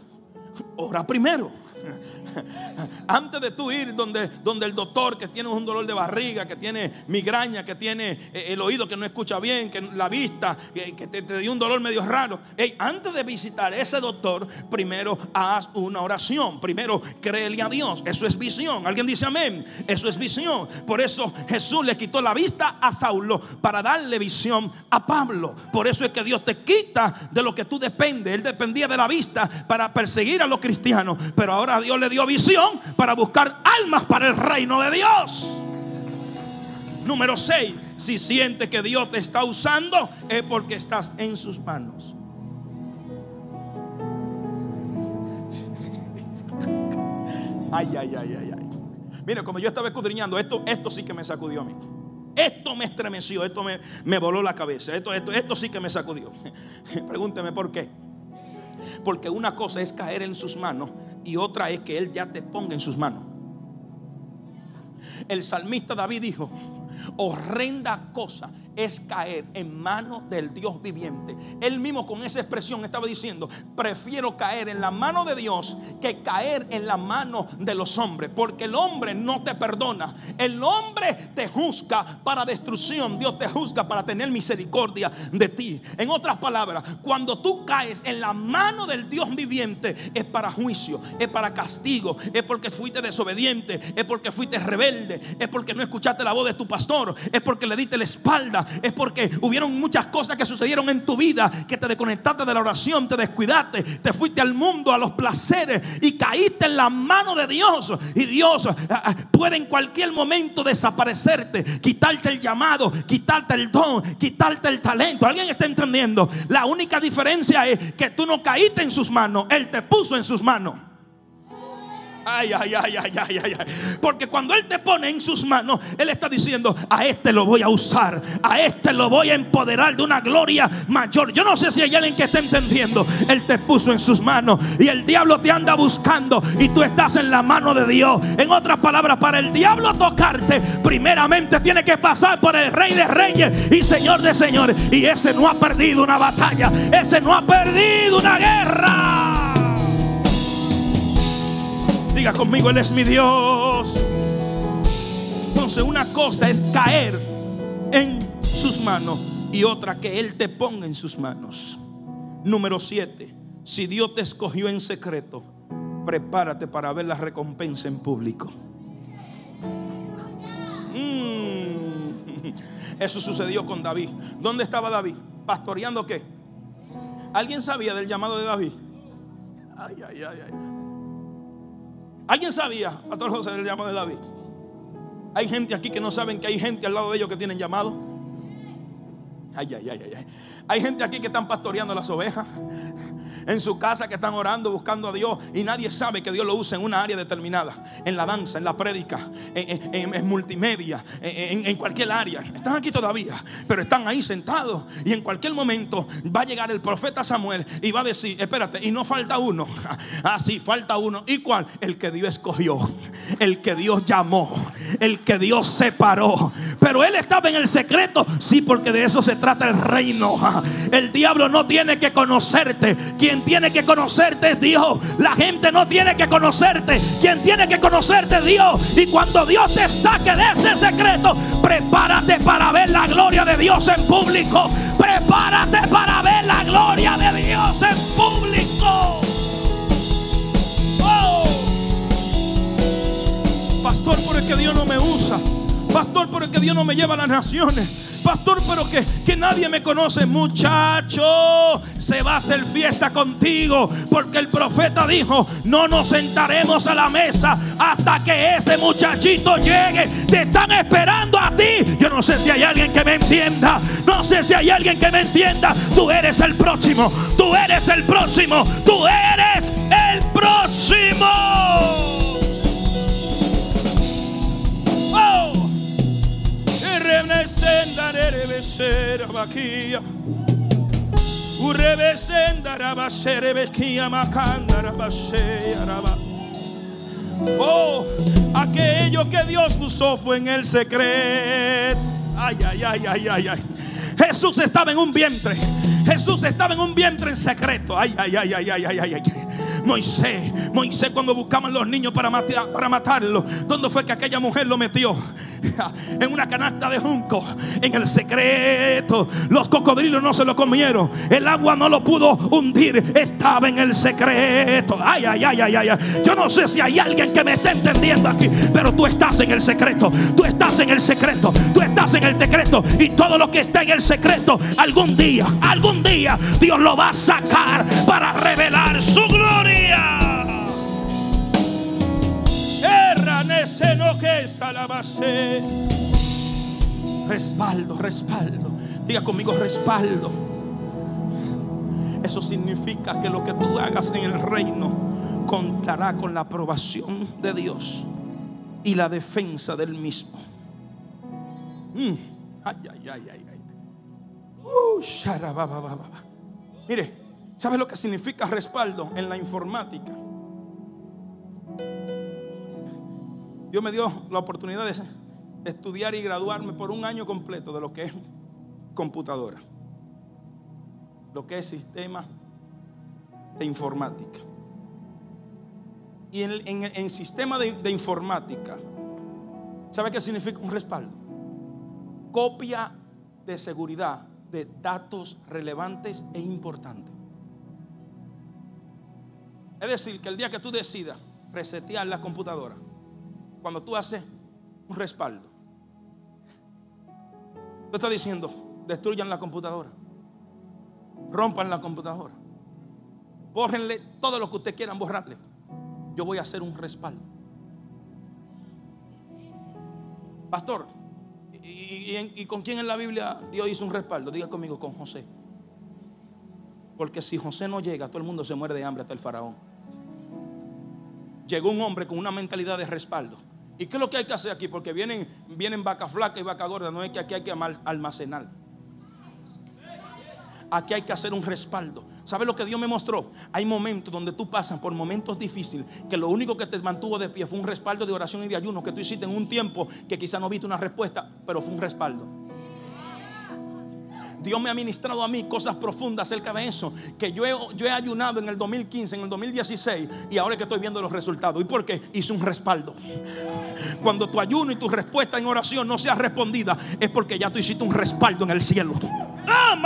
ora primero. [laughs] Antes de tú ir donde, donde el doctor que tiene un dolor de barriga, que tiene migraña, que tiene eh, el oído que no escucha bien, que la vista, que, te, dio un dolor medio raro. antes de visitar ese doctor, primero haz una oración. Primero créele a Dios. Eso es visión. Alguien dice amén. Eso es visión. Por eso Jesús le quitó la vista a Saulo para darle visión a Pablo. Por eso es que Dios te quita de lo que tú dependes. Él dependía de la vista para perseguir a los cristianos. Pero ahora Dios le dio visión para buscar almas para el reino de Dios. Número 6. Si sientes que Dios te está usando, es porque estás en sus manos. [laughs] Ay, ay, ay, ay, ay. Mira, cuando yo estaba escudriñando, esto, esto sí que me sacudió a mí. Esto me estremeció, esto me, me voló la cabeza. Esto, esto, esto sí que me sacudió. [laughs] Pregúnteme por qué. Porque una cosa es caer en sus manos y otra es que Él ya te ponga en sus manos. El salmista David dijo, horrenda cosa es caer en manos del Dios viviente. Él mismo con esa expresión estaba diciendo, prefiero caer en la mano de Dios que caer en la mano de los hombres, porque el hombre no te perdona, el hombre te juzga para destrucción, Dios te juzga para tener misericordia de ti. En otras palabras, cuando tú caes en la mano del Dios viviente, es para juicio, es para castigo, es porque fuiste desobediente, es porque fuiste rebelde, es porque no escuchaste la voz de tu pastor, es porque le diste la espalda es porque hubieron muchas cosas que sucedieron en tu vida que te desconectaste de la oración, te descuidaste, te fuiste al mundo, a los placeres y caíste en la mano de Dios. Y Dios ah, ah, puede en cualquier momento desaparecerte, quitarte el llamado, quitarte el don, quitarte el talento. ¿Alguien está entendiendo? La única diferencia es que tú no caíste en sus manos, Él te puso en sus manos. Ay, ay, ay, ay, ay, ay, Porque cuando Él te pone en sus manos, Él está diciendo, a este lo voy a usar, a este lo voy a empoderar de una gloria mayor. Yo no sé si hay alguien que esté entendiendo. Él te puso en sus manos y el diablo te anda buscando y tú estás en la mano de Dios. En otras palabras, para el diablo tocarte, primeramente tiene que pasar por el rey de reyes y señor de señores. Y ese no ha perdido una batalla, ese no ha perdido una guerra. Diga conmigo, Él es mi Dios. Entonces una cosa es caer en sus manos y otra que Él te ponga en sus manos. Número 7. Si Dios te escogió en secreto, prepárate para ver la recompensa en público. Mm. Eso sucedió con David. ¿Dónde estaba David? ¿Pastoreando qué? ¿Alguien sabía del llamado de David? Ay, ay, ay, ay. ¿Alguien sabía, Pastor José, del llamado de David? Hay gente aquí que no saben que hay gente al lado de ellos que tienen llamado. Ay, ay, ay, ay. Hay gente aquí que están pastoreando las ovejas en su casa que están orando, buscando a Dios y nadie sabe que Dios lo usa en una área determinada, en la danza, en la prédica, en, multimedia, en, cualquier área. Están aquí todavía, pero están ahí sentados y en cualquier momento va a llegar el profeta Samuel y va a decir, espérate, y no falta uno. [laughs] Ah, falta uno. ¿Y cuál? El que Dios escogió, el que Dios llamó, el que Dios separó. Pero él estaba en el secreto, sí, porque de eso se trata el reino. El diablo no tiene que conocerte. Quien tiene que conocerte es Dios. La gente no tiene que conocerte. Quien tiene que conocerte es Dios. Y cuando Dios te saque de ese secreto, prepárate para ver la gloria de Dios en público. Prepárate para ver la gloria de Dios en público. Oh. Pastor, por el que Dios no me usa. Pastor, por el que Dios no me lleva a las naciones. Pastor, pero que, que nadie me conoce. Muchacho, se va a hacer fiesta contigo. Porque el profeta dijo, no nos sentaremos a la mesa hasta que ese muchachito llegue. Te están esperando a ti. Yo no sé si hay alguien que me entienda. No sé si hay alguien que me entienda. Tú eres el próximo. Tú eres el próximo. Tú eres el próximo. Oh, aquello que Dios usó fue en el secreto. Ay, ay, ay, ay, ay, ay. Jesús estaba en un vientre. Jesús estaba en un vientre en secreto. Ay, ay, ay, ay, ay, ay, ay. Moisés, Moisés cuando buscaban los niños para, matar, para matarlo, ¿dónde fue que aquella mujer lo metió? [laughs] En una canasta de junco, en el secreto. Los cocodrilos no se lo comieron, el agua no lo pudo hundir, estaba en el secreto. Ay, ay, ay, ay, ay. Yo no sé si hay alguien que me esté entendiendo aquí, pero tú estás en el secreto, tú estás en el secreto, tú estás en el decreto y todo lo que está en el secreto, algún día, algún día Dios lo va a sacar para revelar su gloria. Respaldo, respaldo. Diga conmigo respaldo. Eso significa que lo que tú hagas en el reino contará con la aprobación de Dios y la defensa del mismo. Mm. Ay, ay, ay, ay. Uh, Mire, ¿Sabes lo que significa respaldo en la informática? Dios me dio la oportunidad de estudiar y graduarme por un año completo de lo que es computadora, lo que es sistema de informática. Y en, sistema de, de informática, ¿sabe qué significa un respaldo? Copia de seguridad de datos relevantes e importantes. Es decir, que el día que tú decidas resetear la computadora, cuando tú haces un respaldo, tú estás diciendo, destruyan la computadora, rompan la computadora, bórrenle todo lo que ustedes quieran borrarle. Yo voy a hacer un respaldo. Pastor, ¿y, con quién en la Biblia Dios hizo un respaldo? Diga conmigo, con José. Porque si José no llega, todo el mundo se muere de hambre hasta el faraón llegó un hombre con una mentalidad de respaldo. ¿Y qué es lo que hay que hacer aquí? Porque vienen, vienen vaca flaca y vaca gorda. No es que aquí hay que almacenar. Aquí hay que hacer un respaldo. ¿Sabes lo que Dios me mostró? Hay momentos donde tú pasas por momentos difíciles que lo único que te mantuvo de pie fue un respaldo de oración y de ayuno que tú hiciste en un tiempo que quizá no viste una respuesta, pero fue un respaldo. Dios me ha ministrado a mí cosas profundas acerca de eso. Que yo he, yo he ayunado en el 2015, en el 2016 y ahora que estoy viendo los resultados. ¿Y por qué? Hice un respaldo. Cuando tu ayuno y tu respuesta en oración no sea respondida, es porque ya tú hiciste un respaldo en el cielo. Ah,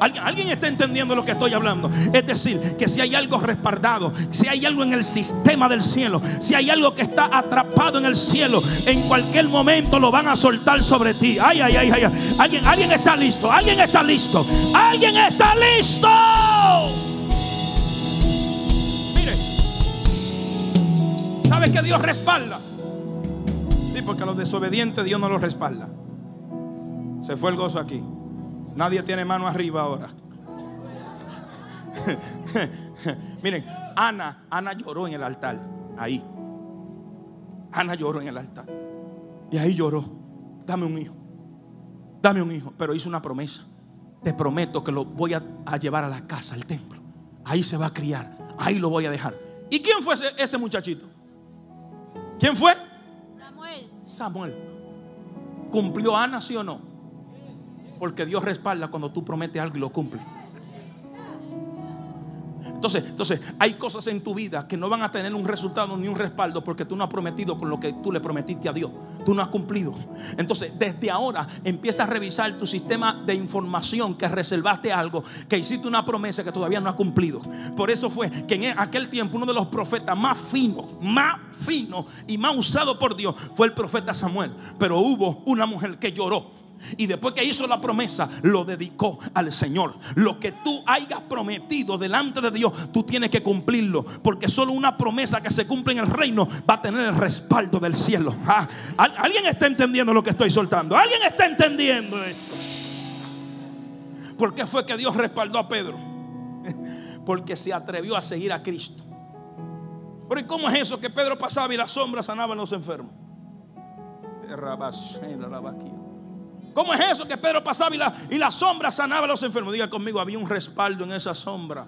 ¿Alguien, ¿Alguien está entendiendo lo que estoy hablando? Es decir, que si hay algo respaldado, si hay algo en el sistema del cielo, si hay algo que está atrapado en el cielo, en cualquier momento lo van a soltar sobre ti. Ay, ay, ay, ay. Alguien, alguien está listo. Alguien está listo. Alguien está listo. Mire, ¿sabe que Dios respalda? Sí, porque a los desobedientes Dios no los respalda. Se fue el gozo aquí. Nadie tiene mano arriba ahora. [laughs] Miren, Ana, Ana lloró en el altar. Ahí. Ana lloró en el altar. Y ahí lloró. Dame un hijo. Dame un hijo. Pero hizo una promesa. Te prometo que lo voy a, llevar a la casa, al templo. Ahí se va a criar. Ahí lo voy a dejar. ¿Y quién fue ese, muchachito? ¿Quién fue? Samuel. Samuel. ¿Cumplió Ana, sí o no? Porque Dios respalda cuando tú prometes algo y lo cumple. Entonces, entonces, hay cosas en tu vida que no van a tener un resultado ni un respaldo porque tú no has prometido con lo que tú le prometiste a Dios. Tú no has cumplido. Entonces, desde ahora empieza a revisar tu sistema de información que reservaste algo, que hiciste una promesa que todavía no has cumplido. Por eso fue que en aquel tiempo uno de los profetas más finos, más fino y más usado por Dios fue el profeta Samuel. Pero hubo una mujer que lloró y después que hizo la promesa, lo dedicó al Señor. Lo que tú hayas prometido delante de Dios, tú tienes que cumplirlo. Porque solo una promesa que se cumple en el reino va a tener el respaldo del cielo. Ah, ¿Alguien está entendiendo lo que estoy soltando? ¿Alguien está entendiendo esto? ¿Por qué fue que Dios respaldó a Pedro? [laughs] Porque se atrevió a seguir a Cristo. Pero ¿y cómo es eso que Pedro pasaba y las sombras sanaban a los enfermos? ¿Cómo es eso que Pedro pasaba y la, sombra sanaba a los enfermos? Diga conmigo, había un respaldo en esa sombra.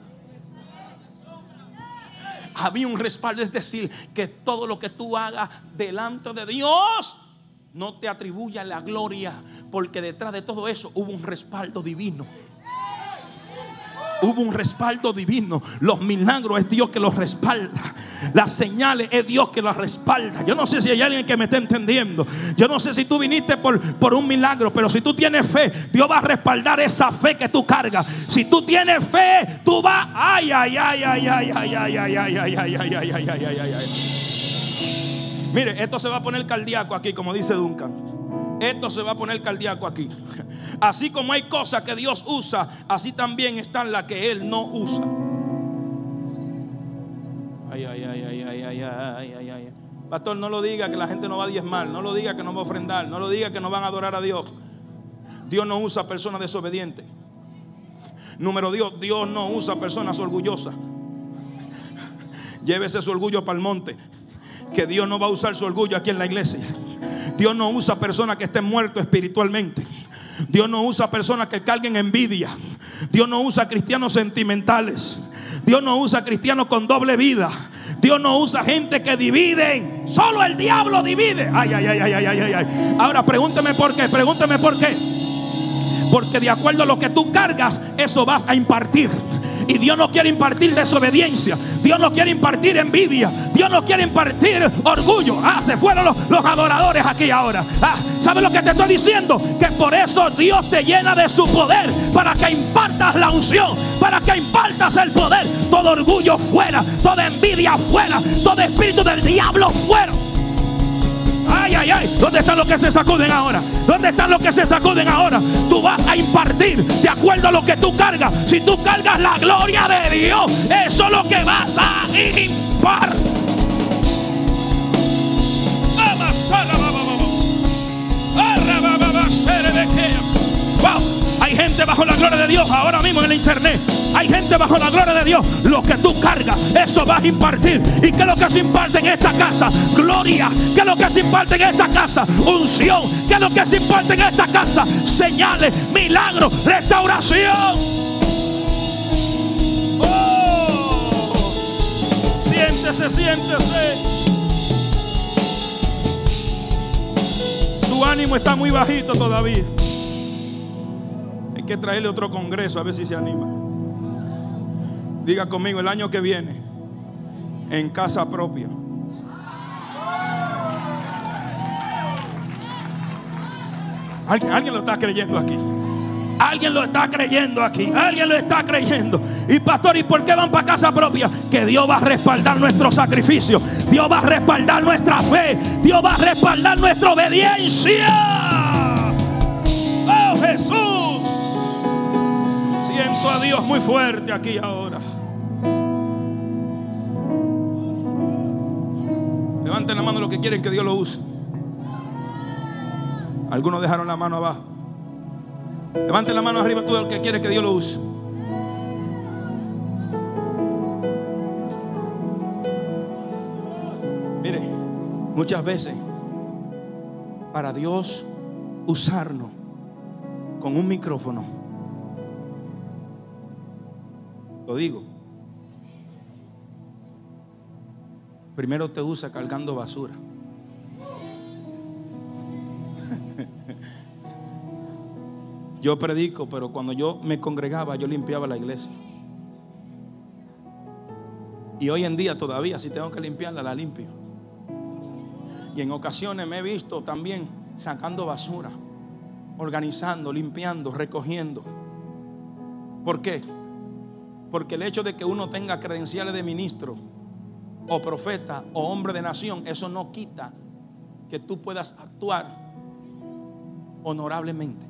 Había un respaldo, es decir, que todo lo que tú hagas delante de Dios no te atribuya la gloria, porque detrás de todo eso hubo un respaldo divino hubo un respaldo divino. Los milagros es Dios que los respalda. Las señales es Dios que las respalda. Yo no sé si hay alguien que me está entendiendo. Yo no sé si tú viniste por, por un milagro, pero si tú tienes fe, Dios va a respaldar esa fe que tú cargas. Si tú tienes fe, tú vas. Ay, ay, ay, ay, ay, ay, ay, ay, ay, ay, ay, ay, ay, ay, ay, ay, ay. Mire, esto se va a poner cardíaco aquí, como dice Duncan. Esto se va a poner cardíaco aquí. Así como hay cosas que Dios usa, así también están las que Él no usa. Ay, ay, ay, ay, ay, ay, ay, ay, ay. Pastor, no lo diga que la gente no va a diezmar, no lo diga que no va a ofrendar, no lo diga que no van a adorar a Dios. Dios no usa personas desobedientes. Número Dios, Dios no usa personas orgullosas. Llévese su orgullo para el monte. Que Dios no va a usar su orgullo aquí en la iglesia. Dios no usa personas que estén muertos espiritualmente. Dios no usa personas que carguen envidia. Dios no usa cristianos sentimentales. Dios no usa cristianos con doble vida. Dios no usa gente que divide. Solo el diablo divide. Ay, ay, ay, ay, ay, ay, ay. Ahora pregúnteme por qué. Pregúnteme por qué. Porque de acuerdo a lo que tú cargas, eso vas a impartir. Y Dios no quiere impartir desobediencia. Dios no quiere impartir envidia. Dios no quiere impartir orgullo. Ah, se fueron los, adoradores aquí ahora. Ah, ¿sabes lo que te estoy diciendo? Que por eso Dios te llena de su poder. Para que impartas la unción. Para que impartas el poder. Todo orgullo fuera. Toda envidia fuera. Todo espíritu del diablo fuera. Ay, ay, ay. ¿Dónde están los que se sacuden ahora? ¿Dónde están los que se sacuden ahora? Tú vas a impartir de acuerdo a lo que tú cargas. Si tú cargas la gloria de Dios, eso es lo que vas a impartir. Hay gente bajo la gloria de Dios ahora mismo en el internet. Hay gente bajo la gloria de Dios. Lo que tú cargas, eso vas a impartir. ¿Y qué es lo que se imparte en esta casa? Gloria. ¿Qué es lo que se imparte en esta casa? Unción. ¿Qué es lo que se imparte en esta casa? Señales, milagros, restauración. Oh. Siéntese, siéntese. Su ánimo está muy bajito todavía traerle otro congreso a ver si se anima. Diga conmigo el año que viene, en casa propia. ¿Alguien, alguien lo está creyendo aquí. Alguien lo está creyendo aquí. Alguien lo está creyendo. Y pastor, ¿y por qué van para casa propia? Que Dios va a respaldar nuestro sacrificio. Dios va a respaldar nuestra fe. Dios va a respaldar nuestra obediencia. Oh Jesús a Dios muy fuerte aquí ahora. Levanten la mano los que quieren que Dios lo use. Algunos dejaron la mano abajo. Levante la mano arriba todo el que quiere que Dios lo use. Mire, muchas veces para Dios usarnos con un micrófono, digo, primero te usa cargando basura. [laughs] Yo predico, pero cuando yo me congregaba, yo limpiaba la iglesia. Y hoy en día todavía, si tengo que limpiarla, la limpio. Y en ocasiones me he visto también sacando basura, organizando, limpiando, recogiendo. ¿Por qué? Porque el hecho de que uno tenga credenciales de ministro, o profeta, o hombre de nación, eso no quita que tú puedas actuar honorablemente.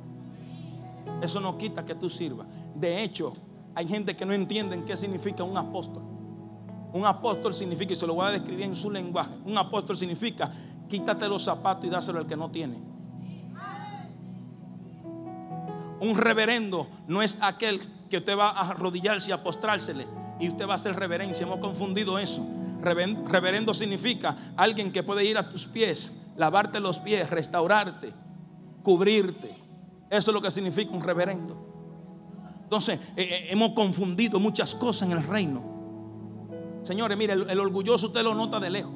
Eso no quita que tú sirvas. De hecho, hay gente que no entiende qué significa un apóstol. Un apóstol significa, y se lo voy a describir en su lenguaje, un apóstol significa quítate los zapatos y dáselo al que no tiene. Un reverendo no es aquel que usted va a arrodillarse y a postrársele y usted va a hacer reverencia. Hemos confundido eso. Reverendo significa alguien que puede ir a tus pies, lavarte los pies, restaurarte, cubrirte. Eso es lo que significa un reverendo. Entonces, eh, eh, hemos confundido muchas cosas en el reino. Señores, mire, el, orgulloso usted lo nota de lejos.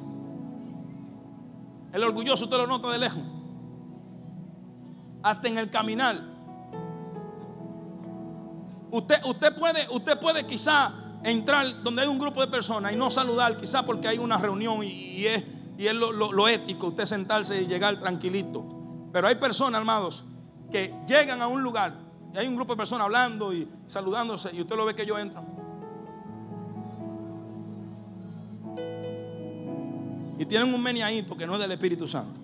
El orgulloso usted lo nota de lejos. Hasta en el caminar. Usted, usted, puede, usted puede quizá entrar donde hay un grupo de personas y no saludar, quizá porque hay una reunión y, es, y es lo, lo, ético, usted sentarse y llegar tranquilito. Pero hay personas, hermanos, que llegan a un lugar y hay un grupo de personas hablando y saludándose y usted lo ve que yo entro. Y tienen un meniadito que no es del Espíritu Santo.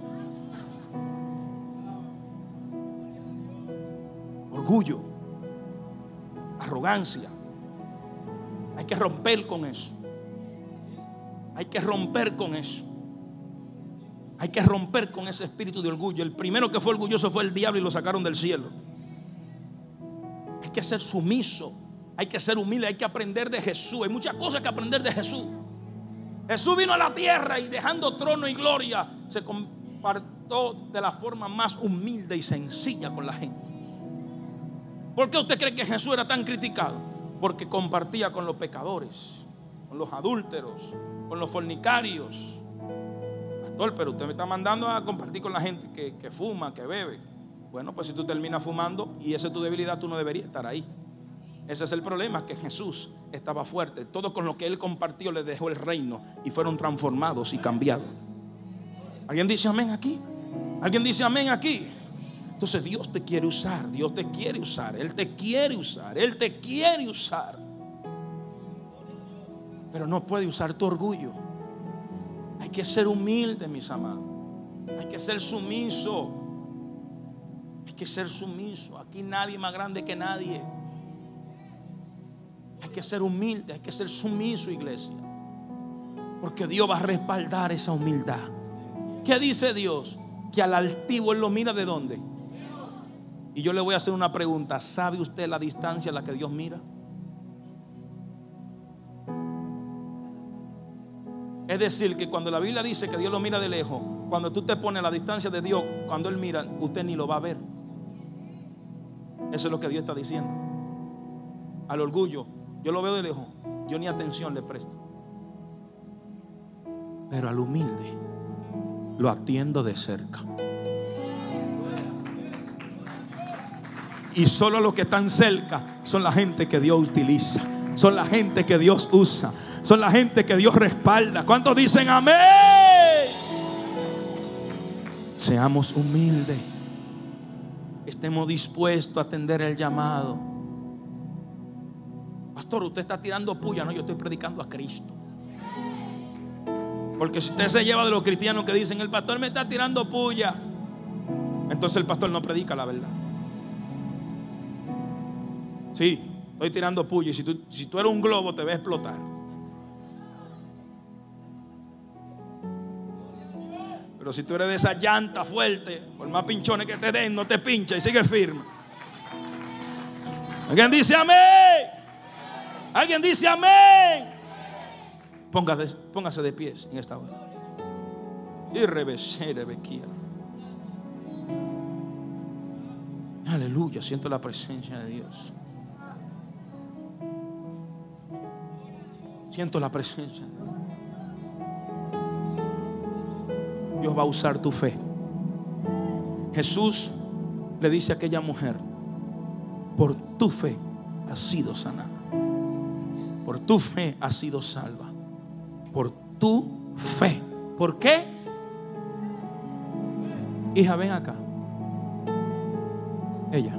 Orgullo, arrogancia. Hay que romper con eso. Hay que romper con eso. Hay que romper con ese espíritu de orgullo. El primero que fue orgulloso fue el diablo y lo sacaron del cielo. Hay que ser sumiso. Hay que ser humilde. Hay que aprender de Jesús. Hay muchas cosas que aprender de Jesús. Jesús vino a la tierra y dejando trono y gloria se compartió de la forma más humilde y sencilla con la gente. ¿Por qué usted cree que Jesús era tan criticado? Porque compartía con los pecadores, con los adúlteros, con los fornicarios pero usted me está mandando a compartir con la gente que, fuma, que bebe. Bueno, pues si tú terminas fumando y esa es tu debilidad, tú no deberías estar ahí. Ese es el problema, que Jesús estaba fuerte. Todo con lo que él compartió le dejó el reino y fueron transformados y cambiados. ¿Alguien dice amén aquí? ¿Alguien dice amén aquí? Entonces Dios te quiere usar, Dios te quiere usar, Él te quiere usar, Él te quiere usar. Pero no puede usar tu orgullo. Hay que ser humilde, mis amados. Hay que ser sumiso. Hay que ser sumiso. Aquí nadie más grande que nadie. Hay que ser humilde, hay que ser sumiso, iglesia. Porque Dios va a respaldar esa humildad. ¿Qué dice Dios? Que al altivo Él lo mira de dónde. Y yo le voy a hacer una pregunta. ¿Sabe usted la distancia a la que Dios mira? Es decir, que cuando la Biblia dice que Dios lo mira de lejos, cuando tú te pones a la distancia de Dios, cuando Él mira, usted ni lo va a ver. Eso es lo que Dios está diciendo. Al orgullo, yo lo veo de lejos, yo ni atención le presto. Pero al humilde, lo atiendo de cerca. Y solo los que están cerca son la gente que Dios utiliza, son la gente que Dios usa son la gente que Dios respalda. ¿Cuántos dicen amén? Seamos humildes. Estemos dispuestos a atender el llamado. Pastor, usted está tirando puya. No, yo estoy predicando a Cristo. Porque si usted se lleva de los cristianos que dicen, el pastor me está tirando puya, entonces el pastor no predica la verdad. Sí, estoy tirando puya. Y si tú, si tú eres un globo, te va a explotar. Pero si tú eres de esa llanta fuerte, por más pinchones que te den, no te pincha y sigue firme. ¿Alguien dice amén? ¿Alguien dice amén? Póngase, póngase de pies en esta hora. Y revesere bequía. Aleluya, siento la presencia de Dios. Siento la presencia. Dios va a usar tu fe. Jesús le dice a aquella mujer, por tu fe has sido sanada. Por tu fe has sido salva. Por tu fe. ¿Por qué? Hija, ven acá. Ella.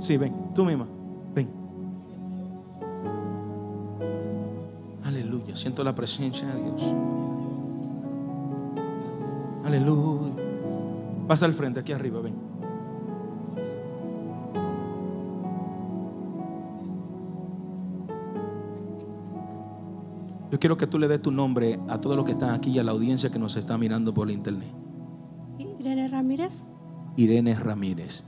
Sí, ven. Tú misma. Siento la presencia de Dios. Aleluya. Pasa al frente, aquí arriba, ven. Yo quiero que tú le des tu nombre a todos los que están aquí y a la audiencia que nos está mirando por internet. Irene Ramírez. Irene Ramírez.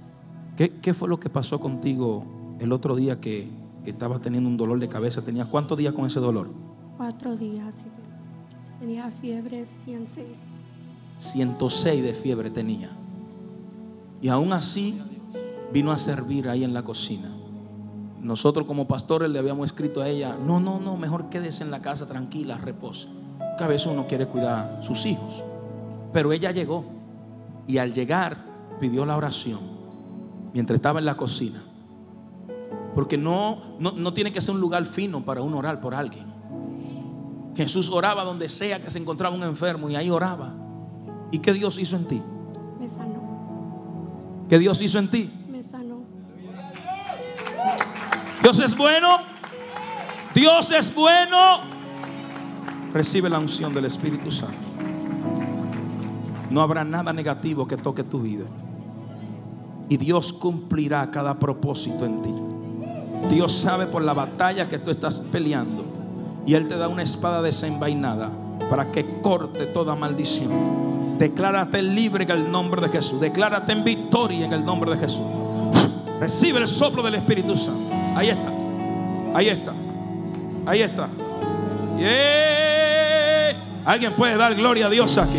¿Qué, qué fue lo que pasó contigo el otro día que, que estabas teniendo un dolor de cabeza? ¿Tenías cuántos días con ese dolor? Cuatro días. Tenía fiebre 106. 106 de fiebre tenía. Y aún así vino a servir ahí en la cocina. Nosotros como pastores le habíamos escrito a ella, no, no, no, mejor quédese en la casa tranquila, reposa. Que a veces uno quiere cuidar a sus hijos. Pero ella llegó y al llegar pidió la oración mientras estaba en la cocina. Porque no, no, no tiene que ser un lugar fino para uno orar por alguien. Jesús oraba donde sea que se encontraba un enfermo y ahí oraba. ¿Y qué Dios hizo en ti? Me sanó. ¿Qué Dios hizo en ti? Me sanó. Dios es bueno. Dios es bueno. Recibe la unción del Espíritu Santo. No habrá nada negativo que toque tu vida. Y Dios cumplirá cada propósito en ti. Dios sabe por la batalla que tú estás peleando. Y Él te da una espada desenvainada para que corte toda maldición. Declárate libre en el nombre de Jesús. Declárate en victoria en el nombre de Jesús. Recibe el soplo del Espíritu Santo. Ahí está. Ahí está. Ahí está. Yeah. Alguien puede dar gloria a Dios aquí.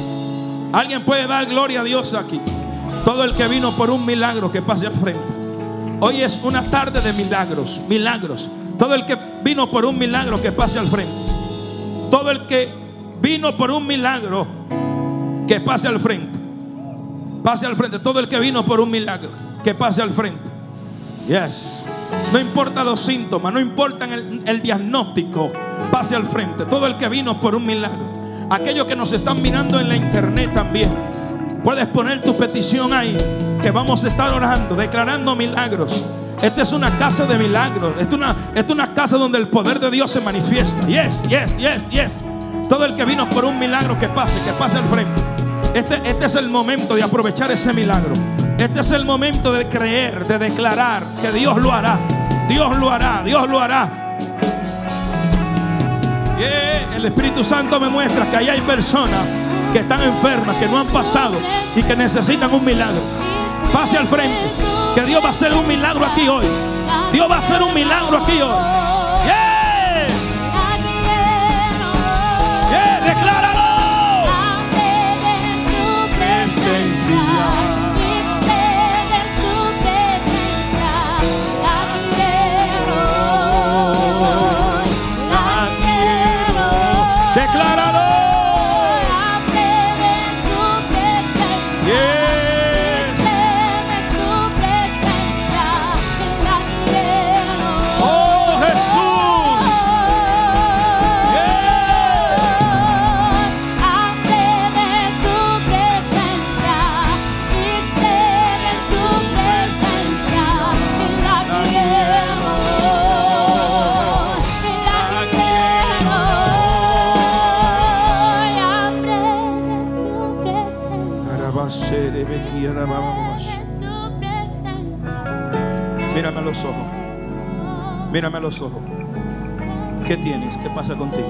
Alguien puede dar gloria a Dios aquí. Todo el que vino por un milagro que pase al frente. Hoy es una tarde de milagros, milagros. Todo el que vino por un milagro que pase al frente. Todo el que vino por un milagro que pase al frente. Pase al frente. Todo el que vino por un milagro que pase al frente. Yes. No importa los síntomas, no importa el, el diagnóstico, pase al frente. Todo el que vino por un milagro. Aquellos que nos están mirando en la internet también. Puedes poner tu petición ahí, que vamos a estar orando, declarando milagros. Esta es una casa de milagros. Esta es una, es una casa donde el poder de Dios se manifiesta. Yes, yes, yes, yes. Todo el que vino por un milagro que pase, que pase al frente. Este, este es el momento de aprovechar ese milagro. Este es el momento de creer, de declarar que Dios lo hará. Dios lo hará, Dios lo hará. El Espíritu Santo me muestra que ahí hay personas que están enfermas, que no han pasado y que necesitan un milagro. Pase al frente, que Dios va a hacer un milagro aquí hoy. Dios va a hacer un milagro aquí hoy. Mírame a los ojos. ¿Qué tienes? ¿Qué pasa contigo?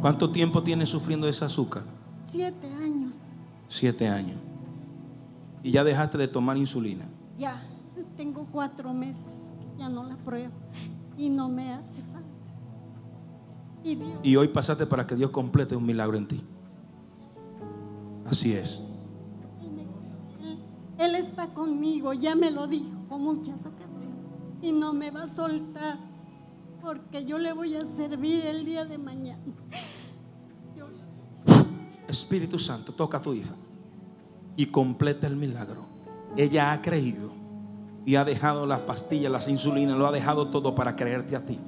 ¿Cuánto tiempo tienes sufriendo ese azúcar? Siete años. Siete años. Y ya dejaste de tomar insulina. Ya, tengo cuatro meses ya no la pruebo y no me hace falta. Y Dios, Y hoy pasaste para que Dios complete un milagro en ti. Así es. Él está conmigo, ya me lo dijo muchas ocasiones y no me va a soltar porque yo le voy a servir el día de mañana. Espíritu Santo, toca a tu hija y completa el milagro. Ella ha creído y ha dejado las pastillas, las insulinas, lo ha dejado todo para creerte a ti.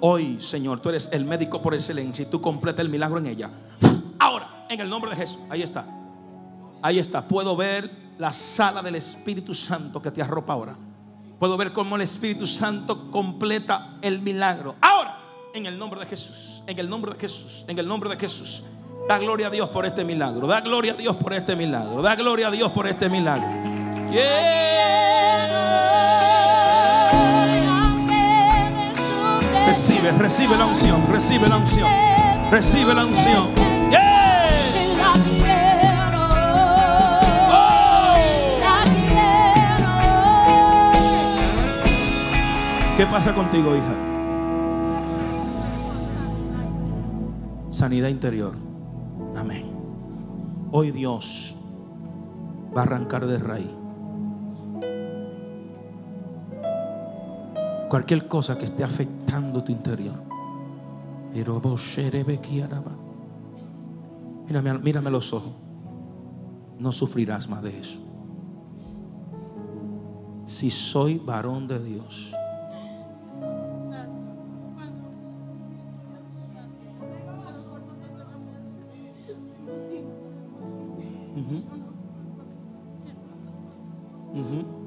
Hoy, Señor, tú eres el médico por excelencia y tú completa el milagro en ella. Ahora, en el nombre de Jesús, ahí está. Ahí está. Puedo ver la sala del Espíritu Santo que te arropa ahora. Puedo ver cómo el Espíritu Santo completa el milagro. Ahora, en el nombre de Jesús, en el nombre de Jesús, en el nombre de Jesús. Da gloria a Dios por este milagro. Da gloria a Dios por este milagro. Da gloria a Dios por este milagro. Yeah. Recibe, recibe la unción, recibe la unción. Recibe la unción. Yeah. Oh. ¿Qué pasa contigo, hija? Sanidad interior. Amén. Hoy Dios va a arrancar de raíz. Cualquier cosa que esté afectando tu interior. Pero vos. Mírame, mírame los ojos. No sufrirás más de eso. Si soy varón de Dios. Mm-hmm. Mm-hmm.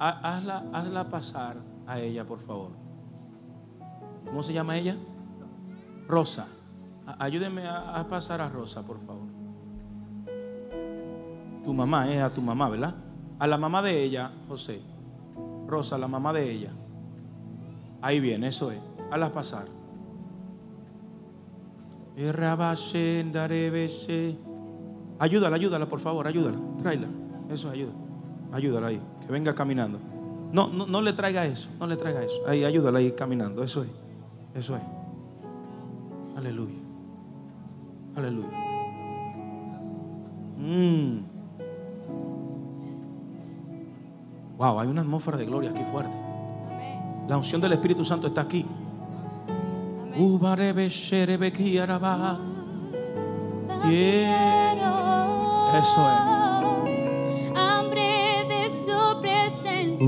Hazla, hazla pasar a ella, por favor. ¿Cómo se llama ella? Rosa. Ayúdeme a, pasar a Rosa, por favor. Tu mamá es a tu mamá, ¿verdad? A la mamá de ella, José. Rosa, la mamá de ella. Ahí viene, eso es. Hazla pasar. Ayúdala, ayúdala, por favor, ayúdala. Tráela. Eso, ayuda. Ayúdala ahí. Que venga caminando. No, no, no le traiga eso. No le traiga eso. Ahí, ayúdala ahí caminando. Eso es. Eso es. Aleluya. Aleluya. Mm. Wow, hay una atmósfera de gloria aquí fuerte. La unción del Espíritu Santo está aquí. Yeah. Eso es. Y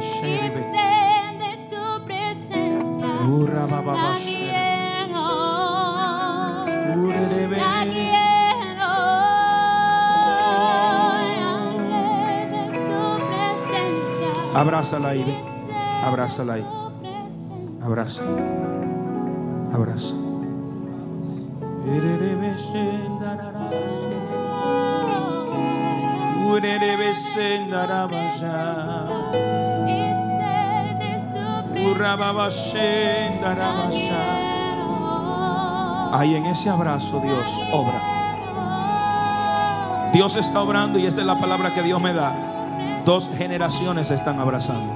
sherebe. sed de su presencia. La quiero. La quiero. De su presencia. Abrázala ahí, Abrázala ahí. Abraza. Abraza. Ahí en ese abrazo Dios obra. Dios está obrando y esta es la palabra que Dios me da. Dos generaciones se están abrazando.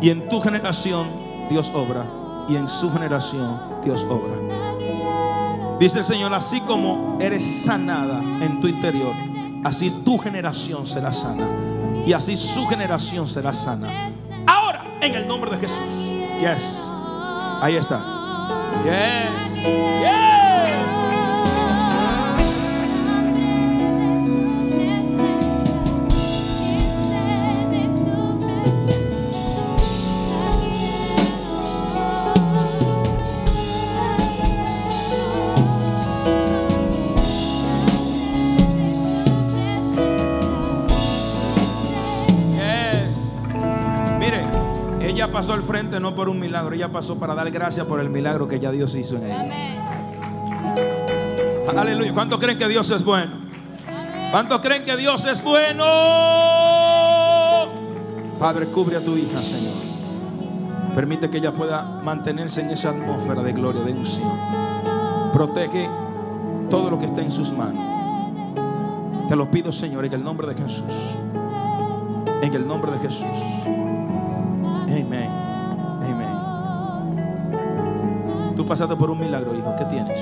Y en tu generación Dios obra. Y en su generación Dios obra. Dice el Señor, así como eres sanada en tu interior, así tu generación será sana. Y así su generación será sana. Ahora, en el nombre de Jesús. Yes. Ahí está. Yes. Yes. Frente no por un milagro, ella pasó para dar gracias por el milagro que ya Dios hizo en ella. Amén. Aleluya. ¿Cuántos creen que Dios es bueno? ¿Cuántos creen que Dios es bueno? Padre, cubre a tu hija, Señor. Permite que ella pueda mantenerse en esa atmósfera de gloria, de unción. Protege todo lo que está en sus manos. Te lo pido, Señor, en el nombre de Jesús. En el nombre de Jesús. Tú pasaste por un milagro, hijo. ¿Qué tienes?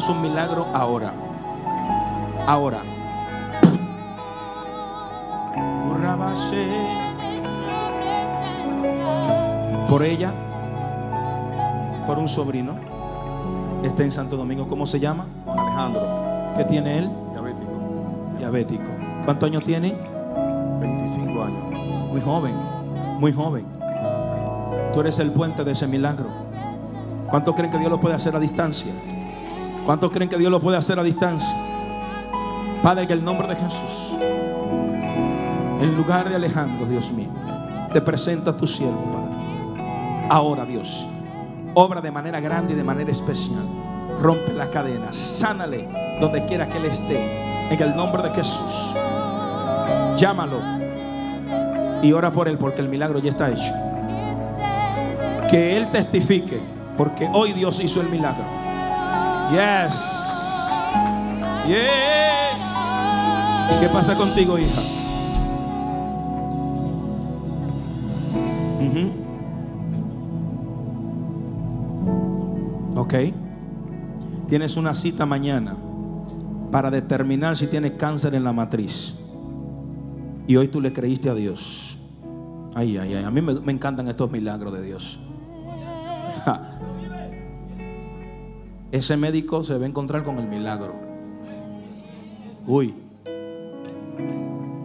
Haz un milagro ahora. Ahora. Por ella. Por un sobrino. Está en Santo Domingo. ¿Cómo se llama? Juan Alejandro, ¿Qué tiene él? diabético, Diabético. ¿Cuántos años tiene? 25 años. Muy joven, muy joven. Tú eres el puente de ese milagro. ¿Cuántos creen que Dios lo puede hacer a distancia? ¿Cuántos creen que Dios lo puede hacer a distancia? Padre, que el nombre de Jesús, en lugar de Alejandro, Dios mío, te presento a tu siervo, Padre. Ahora, Dios, obra de manera grande y de manera especial. Rompe la cadena, sánale donde quiera que él esté. En el nombre de Jesús, llámalo y ora por él porque el milagro ya está hecho. Que él testifique porque hoy Dios hizo el milagro. Yes. Yes. ¿Qué pasa contigo, hija? Ok. Tienes una cita mañana para determinar si tienes cáncer en la matriz. Y hoy tú le creíste a Dios. Ay, ay, ay. A mí me encantan estos milagros de Dios. Ese médico se va a encontrar con el milagro. Uy.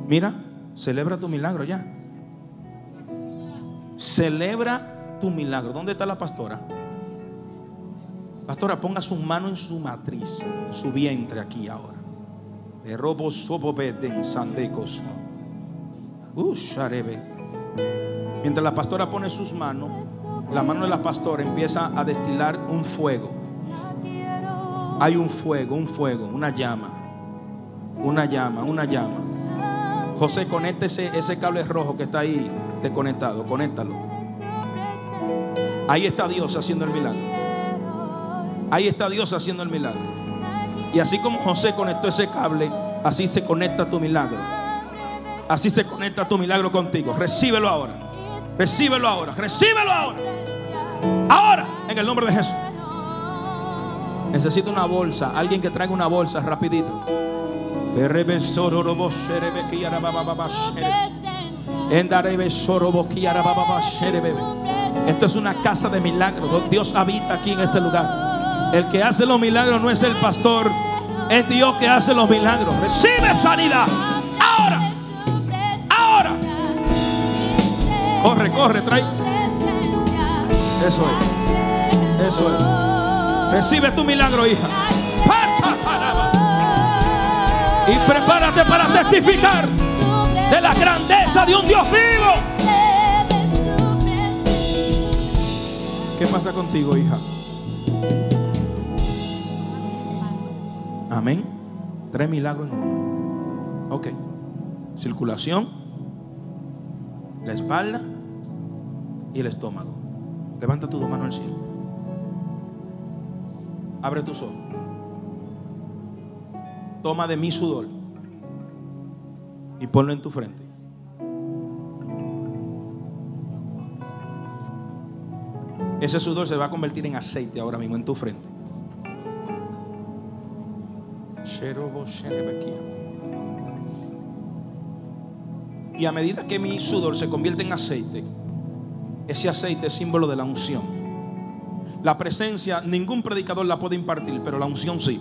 Mira, celebra tu milagro ya. Celebra tu milagro. ¿Dónde está la pastora? Pastora, ponga su mano en su matriz, en su vientre aquí ahora. De robo sopopeten sandecos. Mientras la pastora pone sus manos, la mano de la pastora empieza a destilar un fuego. Hay un fuego, un fuego, una llama. Una llama, una llama. José, conéctese ese cable rojo que está ahí desconectado. Conéctalo. Ahí está Dios haciendo el milagro. Ahí está Dios haciendo el milagro. Y así como José conectó ese cable, así se conecta tu milagro. Así se conecta tu milagro contigo. Recíbelo ahora. Recíbelo ahora. Recíbelo ahora. Ahora, en el nombre de Jesús. Necesito una bolsa. Alguien que traiga una bolsa rapidito. Esto es una casa de milagros. Dios habita aquí en este lugar. El que hace los milagros no es el pastor, es Dios que hace los milagros. Recibe sanidad. Ahora, ahora. Corre, corre, trae. Eso es. Eso es. Recibe tu milagro, hija. Y prepárate para testificar de la grandeza de un Dios vivo. ¿Qué pasa contigo, hija? Amén. Tres milagros en uno. Ok. Circulación, la espalda y el estómago. Levanta tu mano al cielo. Abre tus ojos. Toma de mi sudor y ponlo en tu frente. Ese sudor se va a convertir en aceite ahora mismo en tu frente. Y a medida que mi sudor se convierte en aceite, ese aceite es símbolo de la unción. La presencia, ningún predicador la puede impartir, pero la unción sí.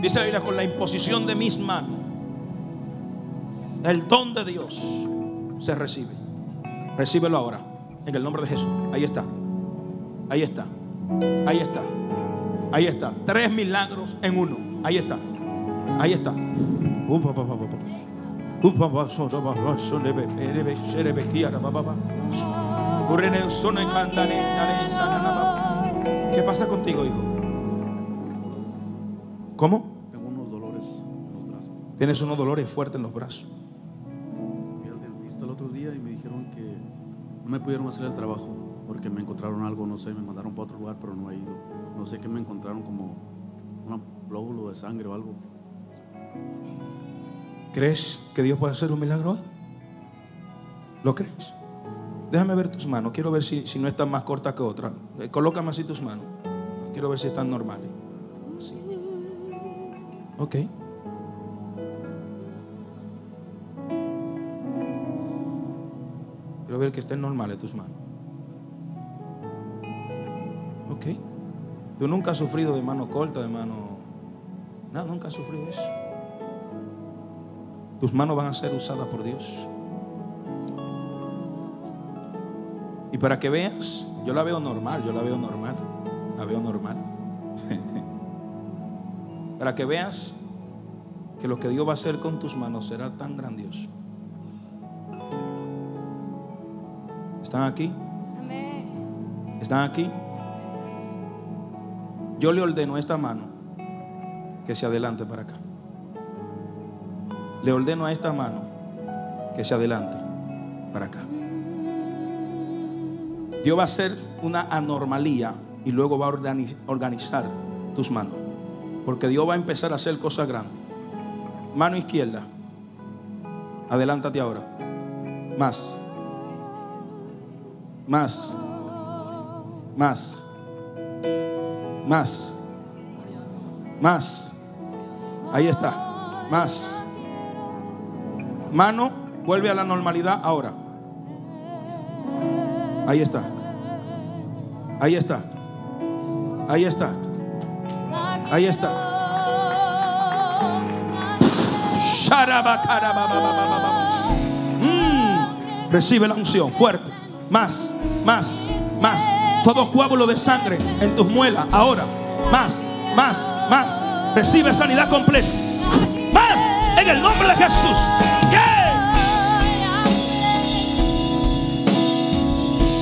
Dice la Biblia, con la imposición de mis manos, el don de Dios se recibe. Recíbelo ahora, en el nombre de Jesús. Ahí está. Ahí está. Ahí está. Ahí está. Tres milagros en uno. Ahí está. Ahí está. ¿Qué pasa contigo, hijo? ¿Cómo? Tengo unos dolores en los brazos. Tienes unos dolores fuertes en los brazos. Fui al dentista el otro día y me dijeron que no me pudieron hacer el trabajo porque me encontraron algo, no sé, me mandaron para otro lugar, pero no he ido. No sé qué me encontraron como un glóbulo de sangre o algo. ¿Crees que Dios puede hacer un milagro? ¿Lo crees? Déjame ver tus manos. Quiero ver si, si no están más cortas que otras. Eh, colócame así tus manos. Quiero ver si están normales. Así. Ok. Quiero ver que estén normales tus manos. Ok. Tú nunca has sufrido de mano corta, de mano... No, nunca has sufrido eso. Tus manos van a ser usadas por Dios. Y para que veas, yo la veo normal, yo la veo normal, la veo normal. [laughs] para que veas que lo que Dios va a hacer con tus manos será tan grandioso. ¿Están aquí? ¿Están aquí? Yo le ordeno a esta mano que se adelante para acá. Le ordeno a esta mano que se adelante para acá. Dios va a hacer una anormalía y luego va a organi- organizar tus manos. Porque Dios va a empezar a hacer cosas grandes. Mano izquierda. Adelántate ahora. Más. Más. Más. Más. Más. Ahí está. Más. Mano, vuelve a la normalidad ahora. Ahí está. Ahí está. Ahí está. Ahí está. Mm. Recibe la unción fuerte. Más, más, más. Todo coágulo de sangre en tus muelas. Ahora. Más, más, más. Recibe sanidad completa. Más. En el nombre de Jesús.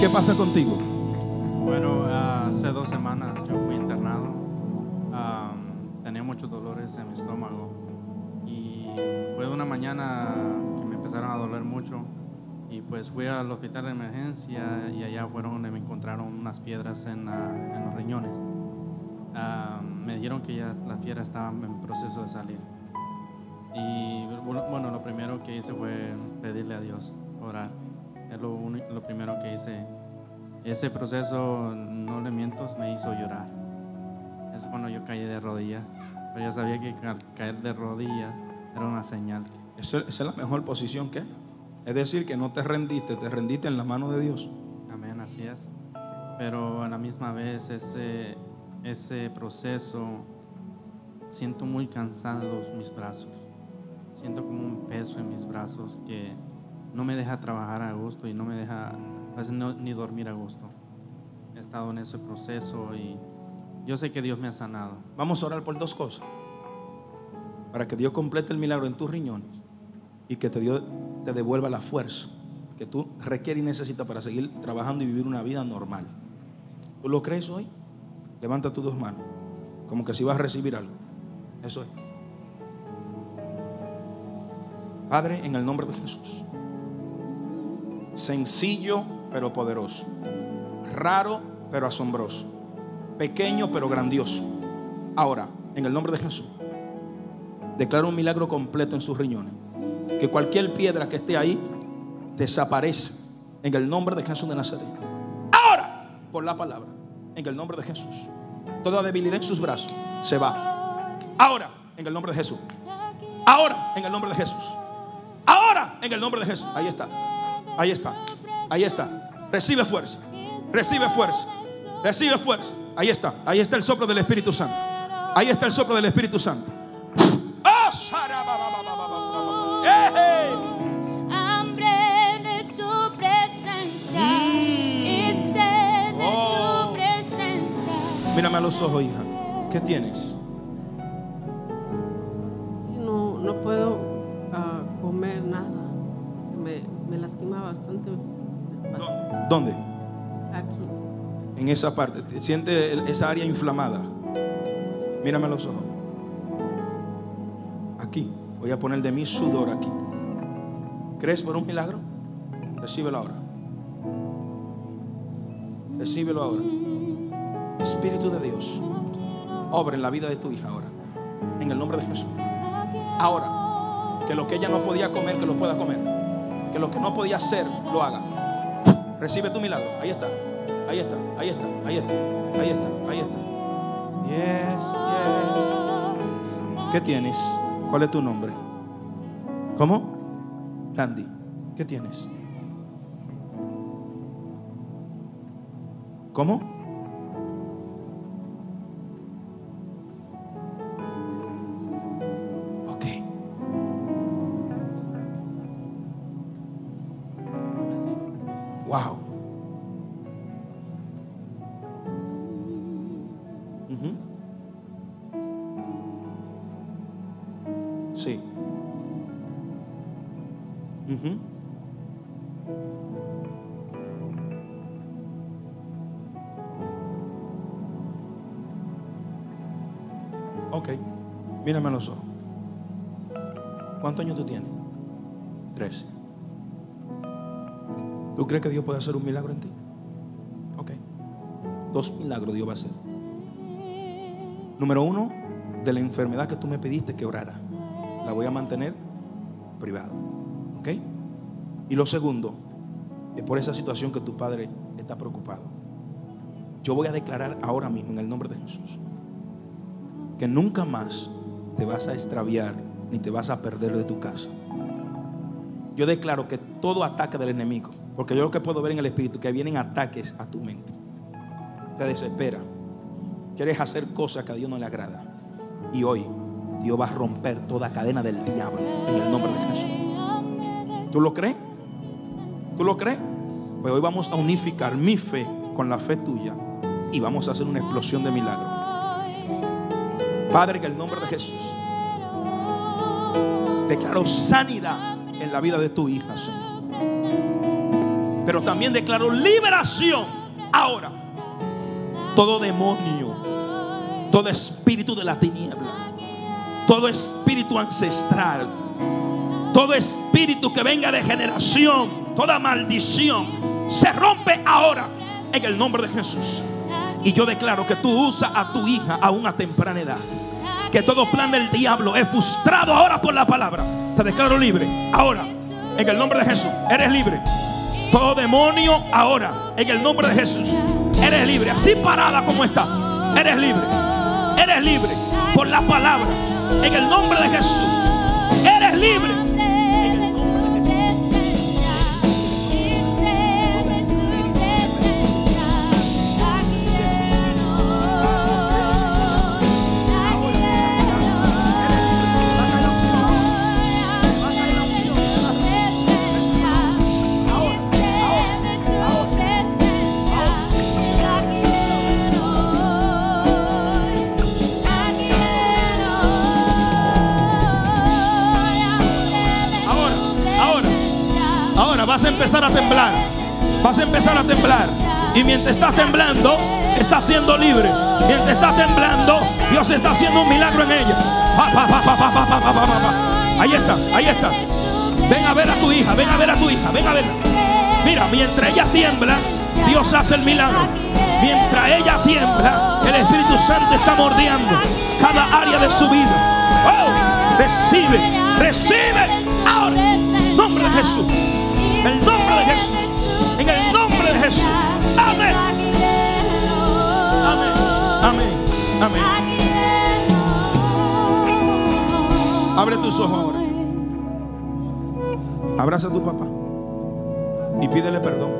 ¿Qué pasa contigo? Bueno, hace dos semanas yo fui internado. Tenía muchos dolores en mi estómago. Y fue una mañana que me empezaron a doler mucho. Y pues fui al hospital de emergencia y allá fueron donde me encontraron unas piedras en, los riñones. Me dijeron que ya las piedras estaban en proceso de salir. Y bueno, lo primero que hice fue pedirle a Dios, orar. Es lo, uni- lo primero que hice. Ese proceso, no le miento, me hizo llorar. Es cuando yo caí de rodillas. Pero ya sabía que ca- caer de rodillas era una señal. Eso- esa es la mejor posición que hay. Es decir, que no te rendiste, te rendiste en las manos de Dios. Amén, así es. Pero a la misma vez ese, ese proceso, siento muy cansados mis brazos. Siento como un peso en mis brazos que no me deja trabajar a gusto y no me deja ni dormir a gusto. He estado en ese proceso y yo sé que Dios me ha sanado. Vamos a orar por dos cosas. Para que Dios complete el milagro en tus riñones y que te, Dios te devuelva la fuerza que tú requieres y necesitas para seguir trabajando y vivir una vida normal. ¿Tú lo crees hoy? Levanta tus dos manos, como que si vas a recibir algo. Eso es. Padre, en el nombre de Jesús. Sencillo pero poderoso. Raro pero asombroso. Pequeño pero grandioso. Ahora, en el nombre de Jesús, declaro un milagro completo en sus riñones. Que cualquier piedra que esté ahí desaparece en el nombre de Jesús de Nazaret. Ahora, por la palabra, en el nombre de Jesús. Toda debilidad en sus brazos se va. Ahora, en el nombre de Jesús. Ahora, en el nombre de Jesús. Ahora, en el nombre de Jesús. Ahí está. Ahí está. Ahí está. Recibe fuerza. Recibe fuerza. Recibe fuerza. Ahí está. Ahí está el soplo del Espíritu Santo. Ahí está el soplo del Espíritu Santo. Mírame a los ojos, hija. ¿Qué tienes? ¿Dónde? Aquí. En esa parte. Siente esa área inflamada. Mírame a los ojos. Aquí. Voy a poner de mi sudor aquí. ¿Crees por un milagro? Recíbelo ahora. Recíbelo ahora. Espíritu de Dios. Obra en la vida de tu hija ahora. En el nombre de Jesús. Ahora. Que lo que ella no podía comer, que lo pueda comer. Que lo que no podía hacer, lo haga. Recibe tu milagro. Ahí está. Ahí está. Ahí está. Ahí está. Ahí está. Ahí está. Yes, yes. ¿Qué tienes? ¿Cuál es tu nombre? ¿Cómo? Landy. ¿Qué tienes? ¿Cómo? Crees que Dios puede hacer un milagro en ti? Ok. Dos milagros Dios va a hacer. Número uno, de la enfermedad que tú me pediste que orara. La voy a mantener privado. ¿Ok? Y lo segundo, es por esa situación que tu padre está preocupado. Yo voy a declarar ahora mismo en el nombre de Jesús que nunca más te vas a extraviar ni te vas a perder de tu casa. Yo declaro que todo ataque del enemigo, porque yo lo que puedo ver en el espíritu, que vienen ataques a tu mente. Te desespera. Quieres hacer cosas que a Dios no le agrada. Y hoy Dios va a romper toda cadena del diablo en el nombre de Jesús. ¿Tú lo crees? ¿Tú lo crees? Pues hoy vamos a unificar mi fe con la fe tuya y vamos a hacer una explosión de milagros. Padre, en el nombre de Jesús, declaro sanidad en la vida de tu hija, Señor. Pero también declaro liberación ahora. Todo demonio, todo espíritu de la tiniebla, todo espíritu ancestral, todo espíritu que venga de generación, toda maldición, se rompe ahora en el nombre de Jesús. Y yo declaro que tú usas a tu hija a una temprana edad. Que todo plan del diablo es frustrado ahora por la palabra. Te declaro libre. Ahora, en el nombre de Jesús, eres libre. Todo demonio ahora, en el nombre de Jesús, eres libre. Así parada como está, eres libre. Eres libre por la palabra. En el nombre de Jesús, eres libre. a temblar. Vas a empezar a temblar. Y mientras estás temblando, estás siendo libre. Mientras estás temblando, Dios está haciendo un milagro en ella. Ahí está, ahí está. Ven a ver a tu hija, ven a ver a tu hija, ven a verla. Mira, mientras ella tiembla, Dios hace el milagro. Mientras ella tiembla, el Espíritu Santo está mordeando cada área de su vida. Oh, recibe, recibe ahora. Nombre de Jesús. Jesús. En el nombre de Jesús. Amén. Amén. Amén. Amén. Abre tus ojos ahora. Abraza a tu papá y pídele perdón.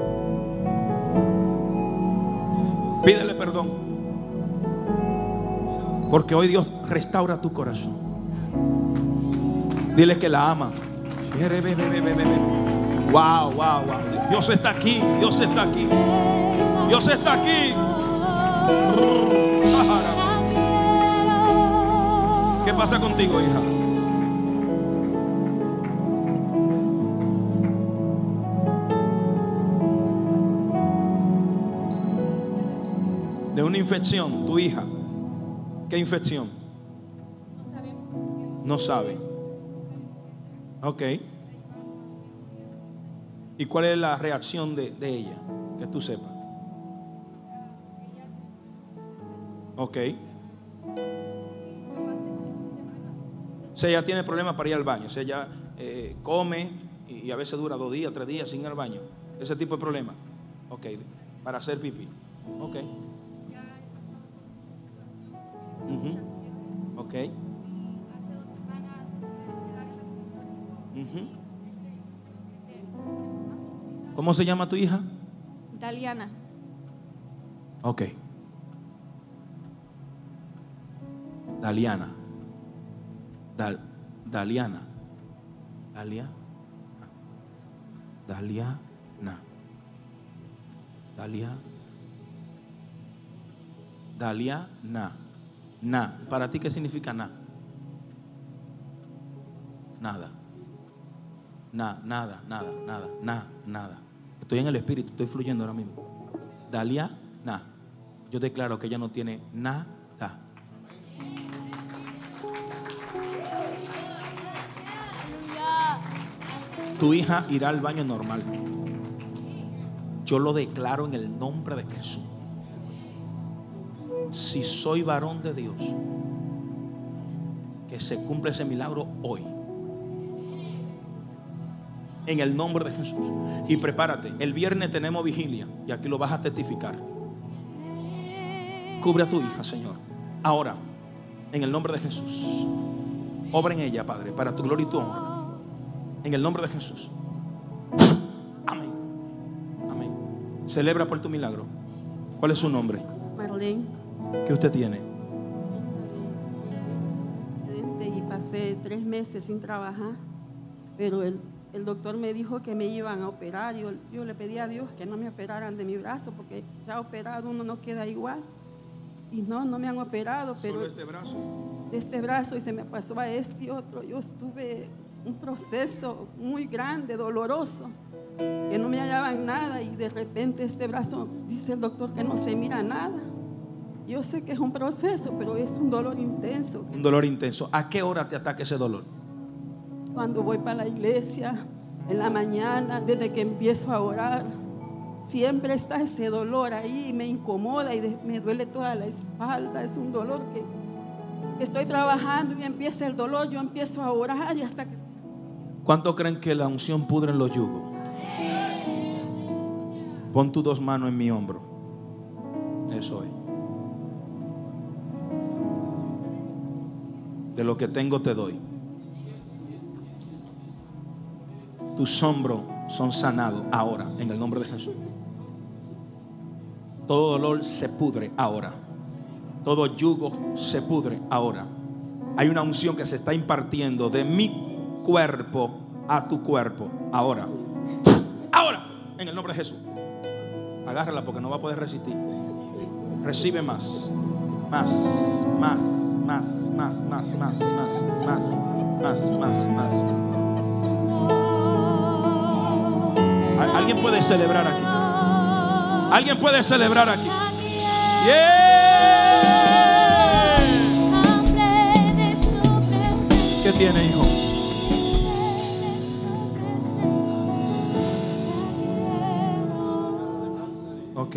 Pídele perdón. Porque hoy Dios restaura tu corazón. Dile que la ama. Wow, wow, wow. Dios está aquí. Dios está aquí. Dios está aquí. ¿Qué pasa contigo, hija? De una infección, tu hija. ¿Qué infección? No sabe. Ok. ¿Y cuál es la reacción de, de ella? Que tú sepas. Ok. O sea, ella tiene problemas para ir al baño. O sea, ella eh, come y, a veces dura dos días, tres días sin ir al baño. Ese tipo de problema. Ok. Para hacer pipí. Ok. Ujú. Ok. Ujú. ¿Cómo se llama tu hija? Daliana. Ok. Daliana. Dal, Daliana. Dalia. Daliana. Dalia. Daliana. Na. ¿Para ti qué significa na? Nada. Na, nada, nada, nada, na, nada. Estoy en el espíritu, estoy fluyendo ahora mismo. Dalia, na. Yo declaro que ella no tiene nada. Tu hija irá al baño normal. Yo lo declaro en el nombre de Jesús. Si soy varón de Dios, que se cumpla ese milagro hoy. En el nombre de Jesús. Y prepárate. El viernes tenemos vigilia. Y aquí lo vas a testificar. Cubre a tu hija, Señor. Ahora, en el nombre de Jesús. Obra en ella, Padre, para tu gloria y tu honra. En el nombre de Jesús. Amén. Amén. Celebra por tu milagro. ¿Cuál es su nombre? Marlene, ¿Qué usted tiene? accidente y pasé tres meses sin trabajar, pero el, el doctor me dijo que me iban a operar. Yo, yo le pedí a Dios que no me operaran de mi brazo, porque ya operado uno no queda igual. Y no, no me han operado, pero este brazo. de este brazo y se me pasó a este y otro. Yo estuve un proceso muy grande, doloroso, que no me hallaban nada y de repente este brazo, dice el doctor que no se mira nada. Yo sé que es un proceso, pero es un dolor intenso. Un dolor intenso. ¿A qué hora te ataca ese dolor? Cuando voy para la iglesia, en la mañana, desde que empiezo a orar, siempre está ese dolor ahí me incomoda y me duele toda la espalda. Es un dolor que estoy trabajando y empieza el dolor, yo empiezo a orar y hasta que ¿Cuánto creen que la unción pudre en los yugos? Pon tus dos manos en mi hombro. Eso es. De lo que tengo te doy. Tus hombros son sanados ahora en el nombre de Jesús. Todo dolor se pudre ahora. Todo yugo se pudre ahora. Hay una unción que se está impartiendo de mi cuerpo a tu cuerpo ahora. Ahora, en el nombre de Jesús. Agárrala porque no va a poder resistir. Recibe más. Más, más, más, más, más, más, más, más, más, más, más. Al- Alguien puede celebrar aquí. Alguien puede celebrar aquí. Yeah. ¿Qué tiene, hijo? Ok.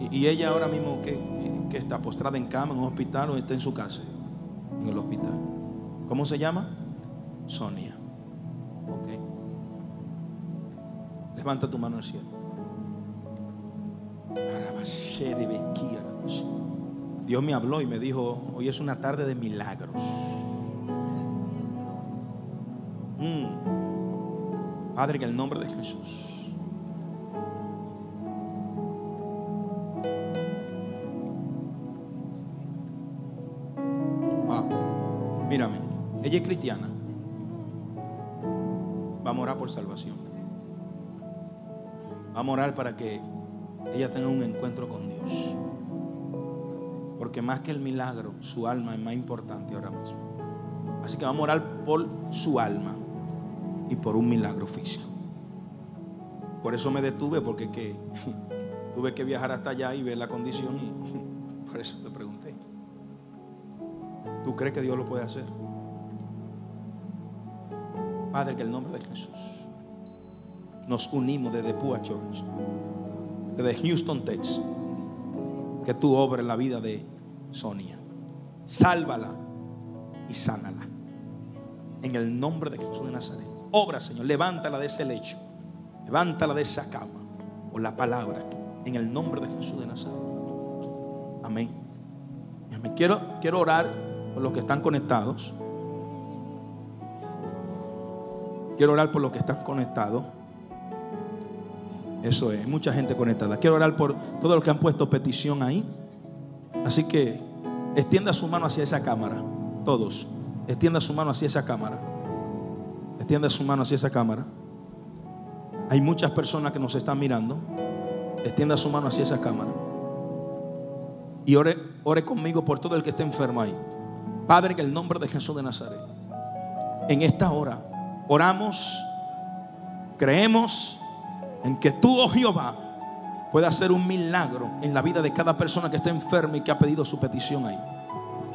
Y, y ella ahora mismo que, que está postrada en cama en un hospital o está en su casa. En el hospital. ¿Cómo se llama? Sonia. Levanta tu mano al cielo. Dios me habló y me dijo, hoy es una tarde de milagros. Mm. Padre, en el nombre de Jesús. Wow. Mírame, ella es cristiana. Vamos a orar por salvación. Vamos a orar para que ella tenga un encuentro con Dios. Porque más que el milagro, su alma es más importante ahora mismo. Así que vamos a orar por su alma y por un milagro físico. Por eso me detuve, porque que, [laughs] tuve que viajar hasta allá y ver la condición y [laughs] por eso te pregunté. ¿Tú crees que Dios lo puede hacer? Padre, que el nombre de Jesús nos unimos desde Pua Church, desde Houston, Texas, que tú obres la vida de Sonia. Sálvala y sánala. En el nombre de Jesús de Nazaret. Obra, Señor. Levántala de ese lecho. Levántala de esa cama. Por la palabra. En el nombre de Jesús de Nazaret. Amén. Amén. Quiero, quiero orar por los que están conectados. Quiero orar por los que están conectados. Eso es, mucha gente conectada. Quiero orar por todos los que han puesto petición ahí. Así que extienda su mano hacia esa cámara. Todos. Extienda su mano hacia esa cámara. Extienda su mano hacia esa cámara. Hay muchas personas que nos están mirando. Extienda su mano hacia esa cámara. Y ore, ore conmigo por todo el que esté enfermo ahí. Padre, en el nombre de Jesús de Nazaret. En esta hora oramos, creemos en que tú, oh Jehová, puede hacer un milagro en la vida de cada persona que está enferma y que ha pedido su petición ahí.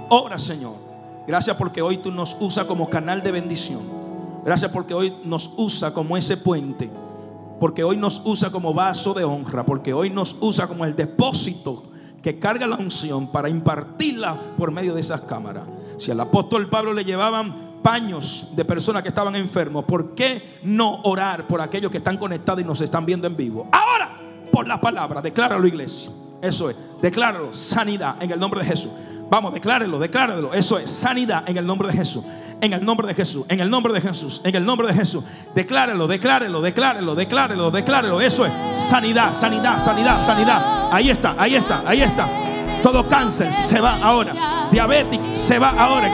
Obra, Señor. Gracias porque hoy tú nos usas como canal de bendición. Gracias porque hoy nos usa como ese puente. Porque hoy nos usa como vaso de honra. Porque hoy nos usa como el depósito que carga la unción para impartirla por medio de esas cámaras. Si al apóstol Pablo le llevaban paños de personas que estaban enfermos, ¿por qué no orar por aquellos que están conectados y nos están viendo en vivo? Ahora, por la palabra, decláralo iglesia. Eso es, decláralo, sanidad en el nombre de Jesús. Vamos, declárelo, declárelo. Eso es, sanidad en el nombre de Jesús. En el nombre de Jesús, en el nombre de Jesús, en el nombre de Jesús. Declárelo, declárelo, declárelo, declárelo, declárelo. Eso es, sanidad, sanidad, sanidad, sanidad. Ahí está, ahí está, ahí está. Todo cáncer se va ahora. Diabético se va ahora.